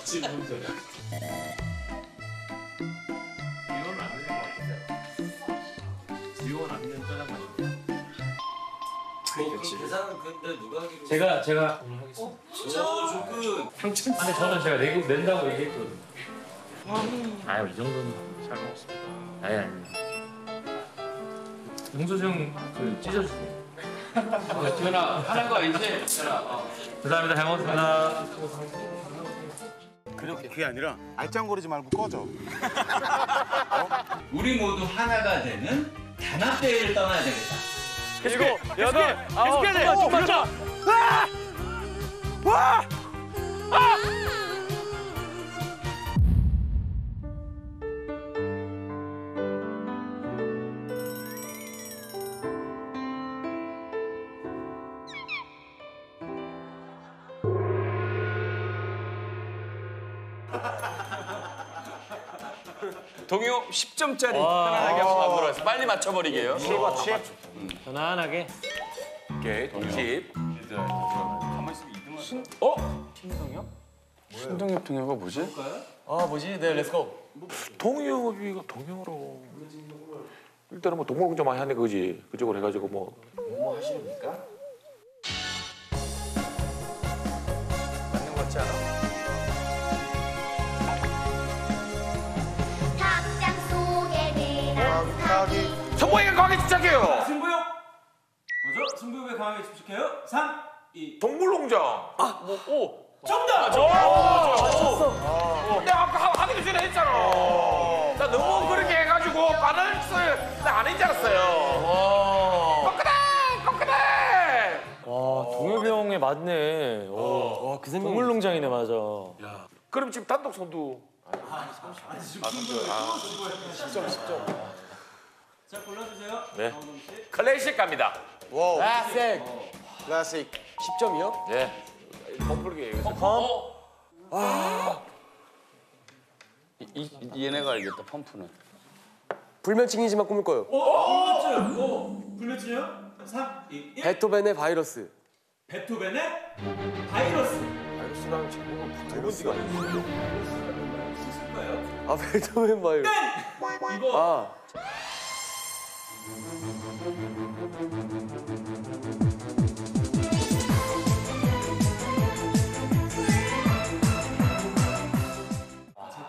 제가 제가 어 진짜 조금 상처 근데 저는 제가 내고 낸다고 얘기했거든요. 아유 이 정도는 잘 먹었습니다. 아니 아니. 영수 형그 찢어주세요. 지현아 하는 거 알지? 지현아. 어. 감사합니다. 잘 먹었습니다. 그게 아니라 알짱거리지 말고 꺼져. 우리 모두 하나가 되는 단합대회를 떠나야 되겠다. 일곱, 여덟, 아홉, 계속해야 돼. 좀만 더. 아! 와! 아! 동요 10점짜리 편안하게 한번 가보도록 하겠습니다. 빨리 맞춰버리게요. 편안하게. 오케이 동십. 신동엽 동요가 뭐지? 아 뭐지? 네 렛츠고. 동요비가 동요로. 일단은 뭐 동물공장 많이 하네 그지. 그쪽으로 해가지고 뭐. 뭐 하시렵니까? 사기 성공이가 강하게 집착해요. 승부욕! 뭐죠? 승부욕에 강하게 집중해요. 3, 2, 동물농장. 아, 뭐, 오. 정답! 내가 아까 하- 하기도 전에 했잖아. 나 너무 그렇게 해가지고 않았어요. 꺾으다! 꺾으다! 와, 동엽이 형에 맞네. 와, 그 생각. 동물농장이네, 맞아. 그럼 지금 단독 선두. 자, 골라주세요. 네. 클래식 갑니다. Wow. 클래식. 클래식. 10점이요? 네. 펌플기 여기서. 이, 이, 얘네가 알겠다, 펌프는. 불면증이지만 꿈을 꿔요. 오, 불면증! 오, 불면증이요? 3, 2, 1. 베토벤의 바이러스. 베토벤의 바이러스. 바이러스랑 제목은 바이러스가 아니에요. 아 [LAUGHS] 베토벤 바이러스. 이거 아.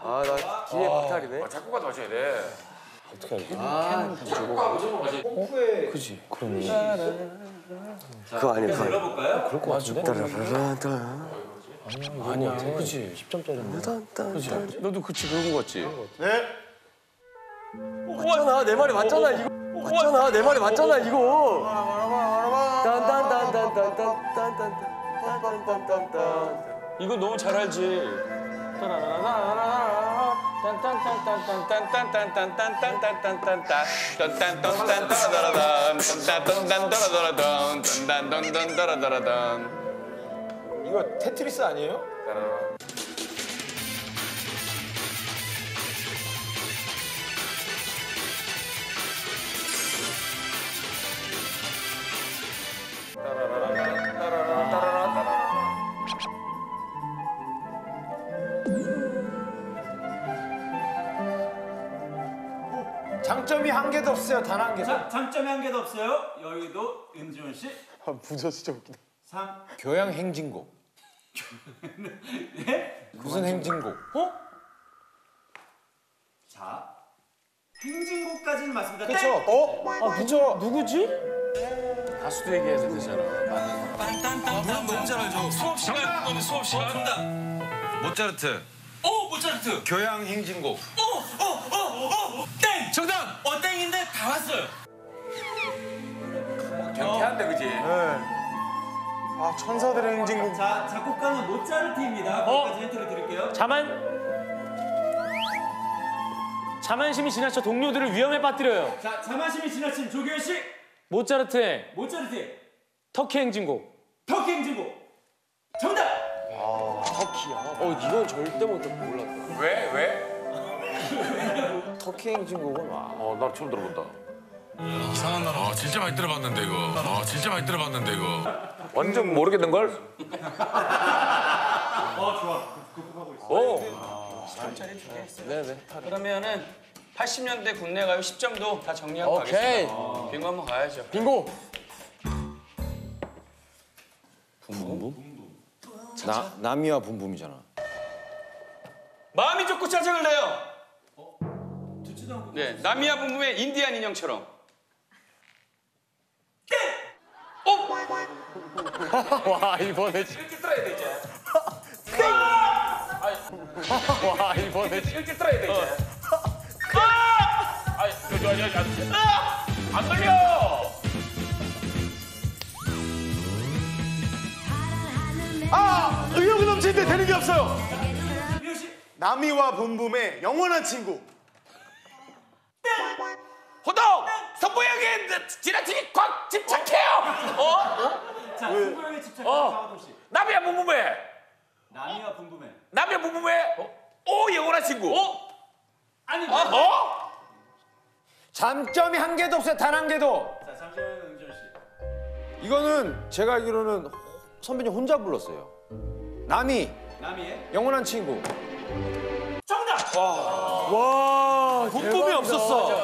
아 나 기회 박탈이네. 아, 자꾸 가도 맞춰야 돼. 아 그지. 그러네. 그거 아니야 그거 아니야. 들어볼까요? 그럴 것 같은데? 따라라라따. 아니야, 그지. 10점짜리인데. 그지. 너도 그치, 그런 거 같지? 네. 맞잖아 내 말이 맞잖아 이거. 맞잖아 내 말이 맞잖아 이거. 딴딴딴딴딴딴딴딴딴딴딴딴딴. 이거 너무 잘 알지. 이거 테트리스 아니에요? 장점이 한 개도 없어요. 단 한 개. 자, 장점이 한 개도 없어요. 여기도 은지원 씨. 아, 부자 진짜 웃기다. 3, 교양 행진곡. 예? 무슨 행진곡? 어? 자, 행진곡까지는 맞습니다. 그쵸? 땡! 어? 아 그죠? 누구지? 가수도 얘기해도 되잖아. 맞는 난 너무 잘 알죠. 수업 시간, 수업 시간. 모차르트. 오, 모차르트. 교양 행진곡. 어, 땡인데 다 왔어요. 경쾌한데 그지? 네. 아 천사들의 행진곡. 자, 작곡가는 모차르트입니다. 거기까지 힌트를 드릴게요. 자만. 자만심이 지나쳐 동료들을 위험에 빠뜨려요. 자, 자만심이 지나친 조규현 씨. 모차르트의 모차르트의 터키 행진곡. 터키 행진곡. 정답! 터키야. 어 이건 절대 못 몰랐다. 왜? 왜? [LAUGHS] 터키 행진곡은 와. 어, 나 처음 들어본다. 이상한 나라. 아 진짜 많이 들어봤는데 이거. 아 진짜 많이 들어봤는데 이거. 완전 모르겠는 걸? 어, 좋아. 극복하고 있어. 오. 네네. 그러면은 80년대 국내 가요 10점도 다 정리하고 오케이. 가겠습니다. 빙고 한번 가야죠. 빙고. 나 남이와 붐붐이잖아. 마음이 좋고 짜증을 내요. 않고. 네, 남이야 부부의 인디안 인형처럼. [LAUGHS] 와 이번에 이렇게 들어야 되지. 와 이번에 일찍 들어야 돼 이제. 아! 아이, 저, 저, 저, 저, 아! 안 들려. 아 의욕이 넘치는데 되는 게 없어요. 나미와 붐붐의 영원한 친구. 호동 선보영의 지나치게 꽉 집착해요. 어? 자, 승부욕에 집착하는 어. 남이야 붐붐해. 남이와 붐붐해. 남이야 붐붐해. 오 영원한 친구. 아니, 어? 어? 장점이 한 개도 없어요. 단 한 개도. 자, 잠시만요, 은준 씨. 이거는 제가 알기로는 선배님 혼자 불렀어요. 남이 남이의 영원한 친구. 정답! 와, 붐붐이 없었어.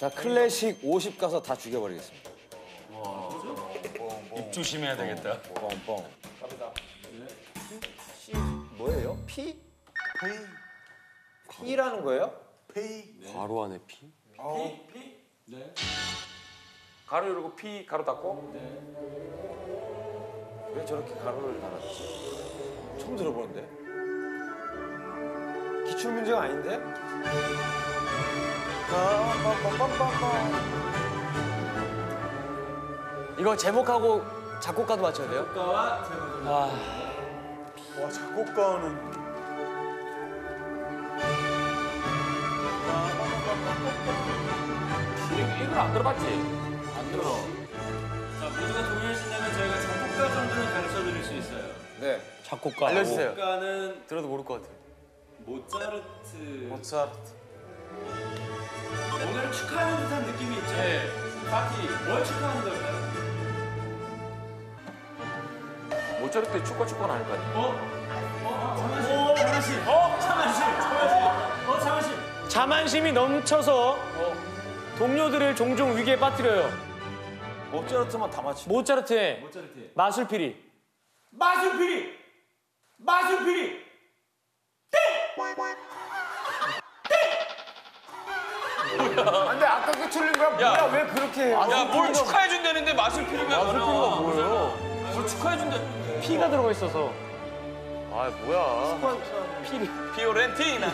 자, 클래식 50 가서 다 죽여버리겠습니다. 입 조심해야 되겠다. 뻥뻥. C 뭐예요? P? P라는 거예요? 바로 안에 피? 피? 피? 네. 가로 열고 피 가로 닫고. 왜 저렇게 가로를 달았지? 처음 들어보는데? 기출 문제가 아닌데? 이거 제목하고 작곡가도 맞춰야 돼요? 작곡가와 제목. 와 와 작곡가는 이걸 안 들어봤지? 안 들어. 자, 모두가 동의하신다면 저희가 작곡가 정도는 가르쳐 드릴 수 있어요. 네. 작곡가 알려주세요. 작곡가는 들어도 모를 것 같아. 모차르트. 모차르트. 뭔가를 축하하는 듯한 느낌이 있죠? 네. 파티. 뭘 축하하는 걸까요? 모차르트 축구 축구는 아닐 거 아니야. 어? 어? 장한 씨. 어? 장한 씨. 장한 씨. 어? 씨. 자만심이 넘쳐서 동료들을 종종 위기에 빠뜨려요. 모차르트만 다 맞추. 모차르트의 모차르트. 마술피리. 마술피리. 마술피리. 안돼 아까 그 틀린 거야. 뭐야 왜 그렇게 해요? 야, 뭘 축하해 준다는데 맛을 피리면 마술피리가 뭐예요? 뭘 축하해 준다. 피가 들어가 있어서. 아 뭐야? 피리. 피오렌티나.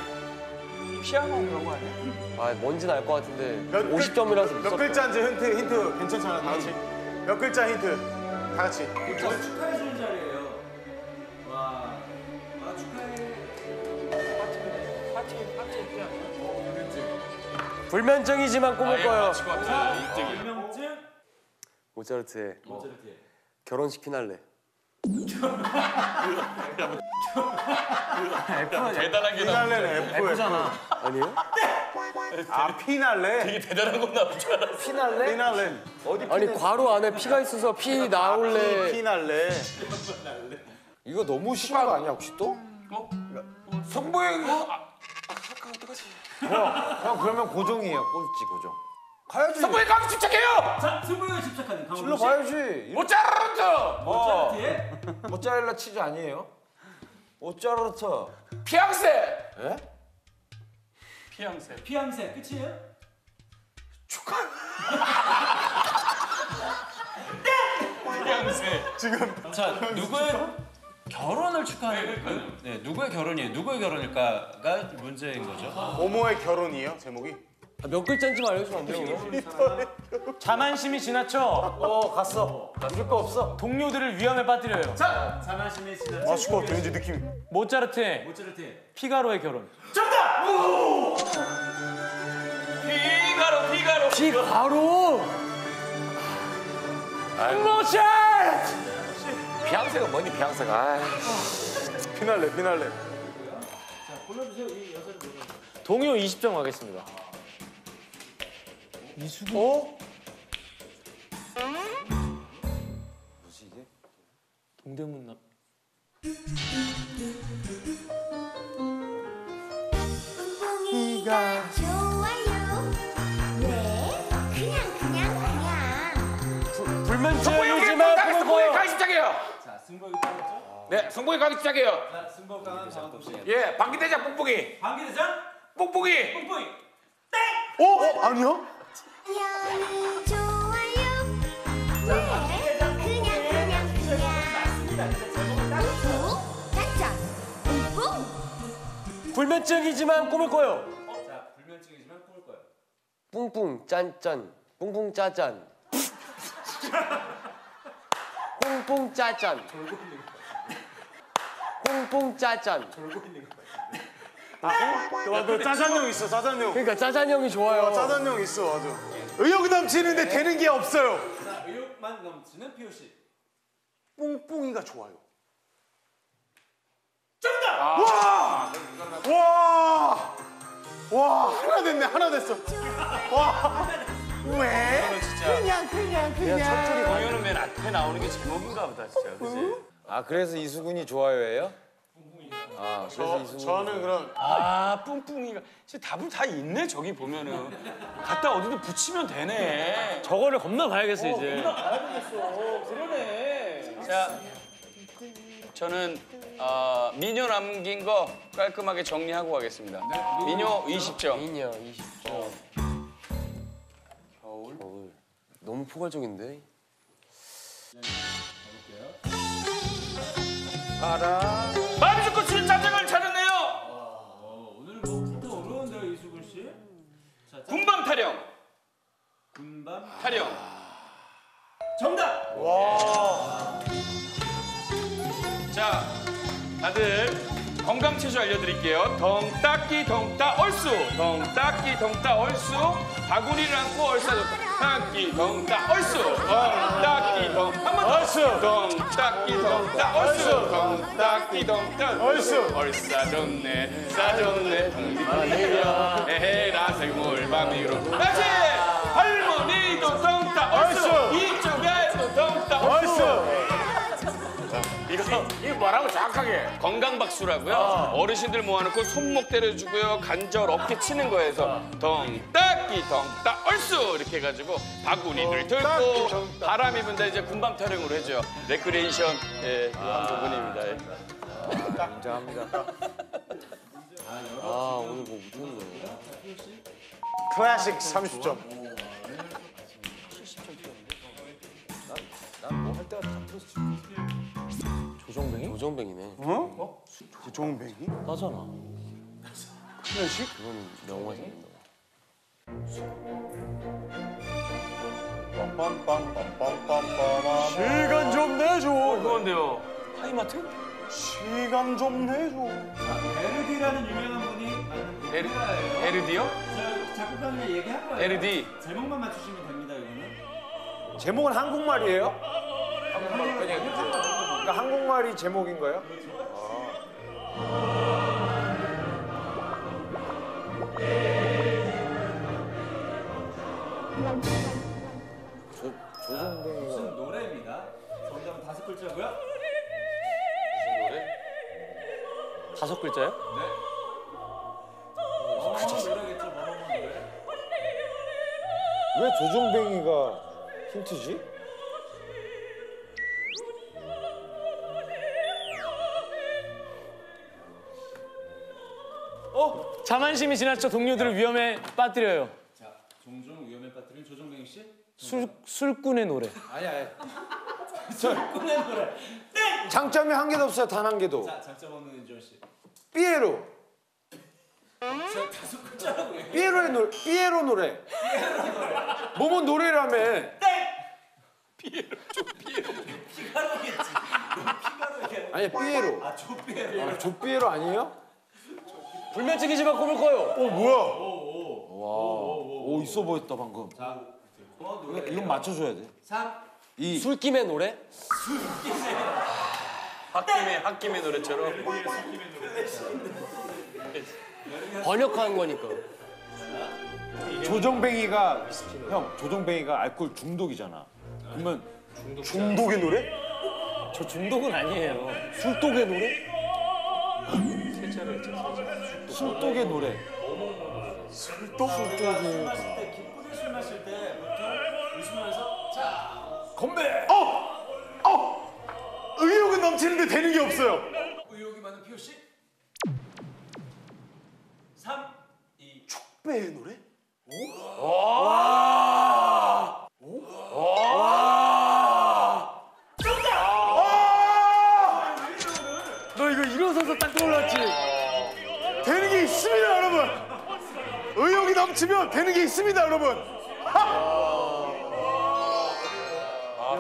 피아노 그런 거 아니야? 아 뭔지는 알것 같은데 몇 글- 50점이라서 몇 글자인지 힌트 힌트 괜찮잖아 다 같이. 몇 글자 힌트 다 같이. 뭘 축하해 불면증이지만 꿈을 꿔요. 맞을 것 같아. 1등이. 불명증. 모차르트의 모차르트. 결혼식 피날레. 대단한 게. 피날레는 F잖아. 아니에요? 아 피날레. 되게 대단한 거 나오지 않았어. 피날레? 피날레. 어디 아니 괄호 안에 피가 있어서 피 나올래. 피날레. 이거 너무 심한 거 아니야 혹시 또? 성보영. 아, 형 그러면 고정이에요. 꼴찌 고정. 가야지. 성보영 가면 집착해요. 자, 승부욕에 집착하는 강호동 일로 씨. 가야지. 모차르트. 모차르트의 모짜렐라 치즈 아니에요? 모짜르트. 피앙세. 예? 피앙새. 피앙새 끝이에요? 피앙새. 자, 누구의 결혼을 축하하는 걸까요? 네, 누구의 결혼이에요? 누구의 결혼일까가 문제인 거죠. 모모의 결혼이에요 제목이. 아, 몇 글자인지만 알려주면 안 돼요? 자만심이 지나쳐 어 갔어. 이럴 거 없어. 동료들을 위험에 빠뜨려요. 자, 자만심이 지나쳐. 맞을 것 같아 왠지 느낌이. 모차르트의 모차르트의 피가로의 결혼. 피가로 피가로. 피가로. 모차르트. 피앙세가 뭐니 피앙세가. 아이. 피날레 피날레. 동요 20점 가겠습니다. 어? 동대문 나. 뿡뿡이가 네, 승복이 가기 시작해요. 자, 승복 강한 장학금 씨. 예, 방기대장 뽕뽕이. 방기대장 뽕뽕이. 뽕뽕이. 어? 어? 아니요? 형이 좋아요 왜 그냥 그냥 그냥 뿡뿡 짠짠 뿡뿡 불면증이지만 꿈을 꿔요. 자, 불면증이지만 꿈을 꿔요. 뿡뿡 짠짠 뿡뿡 짜짠 뿡뿡 짜짠 뿡뿡 짜짠 너 짜잔형 있어 짜잔형 그러니까 짜잔형이 좋아요 어, 짜잔형 있어 맞아 의욕 넘치는데 되는 게 없어요 자, 의욕만 넘치는 피오 씨. 뿡뿡이가 좋아요 정답! 와! 와! 와 하나 됐네 하나 됐어 와 왜? 그냥 그냥 그냥 첫 줄이 공연은 맨 앞에 나오는 게 제목인가 보다 진짜. 그지? 아 그래서 이수근이 좋아요예요? 아 그래서 저, 이수근. 저는 그럼 아 뿡뿡이가 진짜 답은 다 있네 저기 보면은 갖다 어디든 붙이면 되네. 저거를 겁나 봐야겠어 이제. 알아보겠어. 그러네. 자, 저는 어, 미녀 남긴 거 깔끔하게 정리하고 가겠습니다. 미녀 20점. 미녀 20점 겨울 겨울 너무 포괄적인데 좋고 진 자장을 찾았네요. 어, 오늘 뭐부터 어려운데요, 이수근 씨? 자, 자, 군밤 타령. 군밤 타령. 정답! 자, 다들 건강 체조 알려드릴게요. 덩따끼 덩따 얼쑤, 덩따끼 덩따 얼쑤, 바구니를 안고 따끼 덩따 얼쑤, 덩따끼 덩한번 얼쑤, 덩따끼 덩따 얼쑤, 덩따끼 덩따 얼쑤. 얼싸줬네, 싸줬네, 덩디디려, 에헤라 생물밤 위로. 다시! 할머니도 덩따 얼쑤, 이거 이게 뭐라고 정확하게? 건강 박수라고요. 어르신들 모아놓고 손목 때려주고요. 간절 어깨 치는 거에서 덩따끼 덩따 얼쑤 이렇게 해가지고 바구니를 들고 바람이 분다 이제 군밤 타령으로 해줘요. 레크레이션 예, 한 부분입니다. 예. 아 오늘 뭐 클래식 30점 조정뱅이? 조정뱅이네 어? 조종뱅이? 나잖아. 클래식? 그건 빰빰빰빰빰빰빰 시간 좀 내줘 그건데요. 하이마트? 시간 좀 내줘 자, 베르디라는 유명한 분이 만든 에르, 노래예요. 에르디요? 저 작곡가님 얘기한 거예요. 에르디. 제목만 맞추시면 됩니다, 이거는. 제목은 한국말이에요? 그냥 그러니까 한국말이 제목인 거예요? 무슨 노래입니다. 정답은 다섯 글자고요. 다섯 글자요? 네. 노래겠죠, 노래. 왜 조정뱅이가 힌트지? 자만심이 지나쳐 동료들을 위험에 빠뜨려요. 자, 종종 위험에 빠뜨린 조정뱅이 씨. 술 술꾼의 노래. 아니 아니. [LAUGHS] 술꾼의 노래. 장점이 한 개도 없어요. 단 한 개도. 자, 장점 없는 윤지원 씨. 삐에로. 저 다섯 글자라고 얘기해. 삐에로의 노래. 삐에로 노래. 뭐뭐 노래라며. 피가로겠지. 피가로 아니 삐에로. 아, 조피에로. 아, 조삐에로 아니에요? 불면증이지만 꿈을 꿔요. 어 뭐야 오 있어 보였다 방금. 자. 이건 맞춰줘야 돼. 3. 이 술김의 노래? 홧김의 홧김의 노래처럼. 번역한 거니까 조정뱅이가 형 조정뱅이가 알코올 중독이잖아. 그러면 중독의 노래? 저 중독은 아니에요. 술독의 노래? 술독의 노래. 술독? 때 기쁘게 술 마실 때 보통 웃으면서 자, 건배! 어! 어! 의욕은 넘 넘치는데 되는 게 없어요. 의욕이 많은 피오 씨. 3, 2. 축배의 노래? 와. 너 이거 일어서서 딱 떠올랐지? 있습니다, 여러분. 의욕이 넘치면 되는 게 있습니다, 여러분. 하! 아,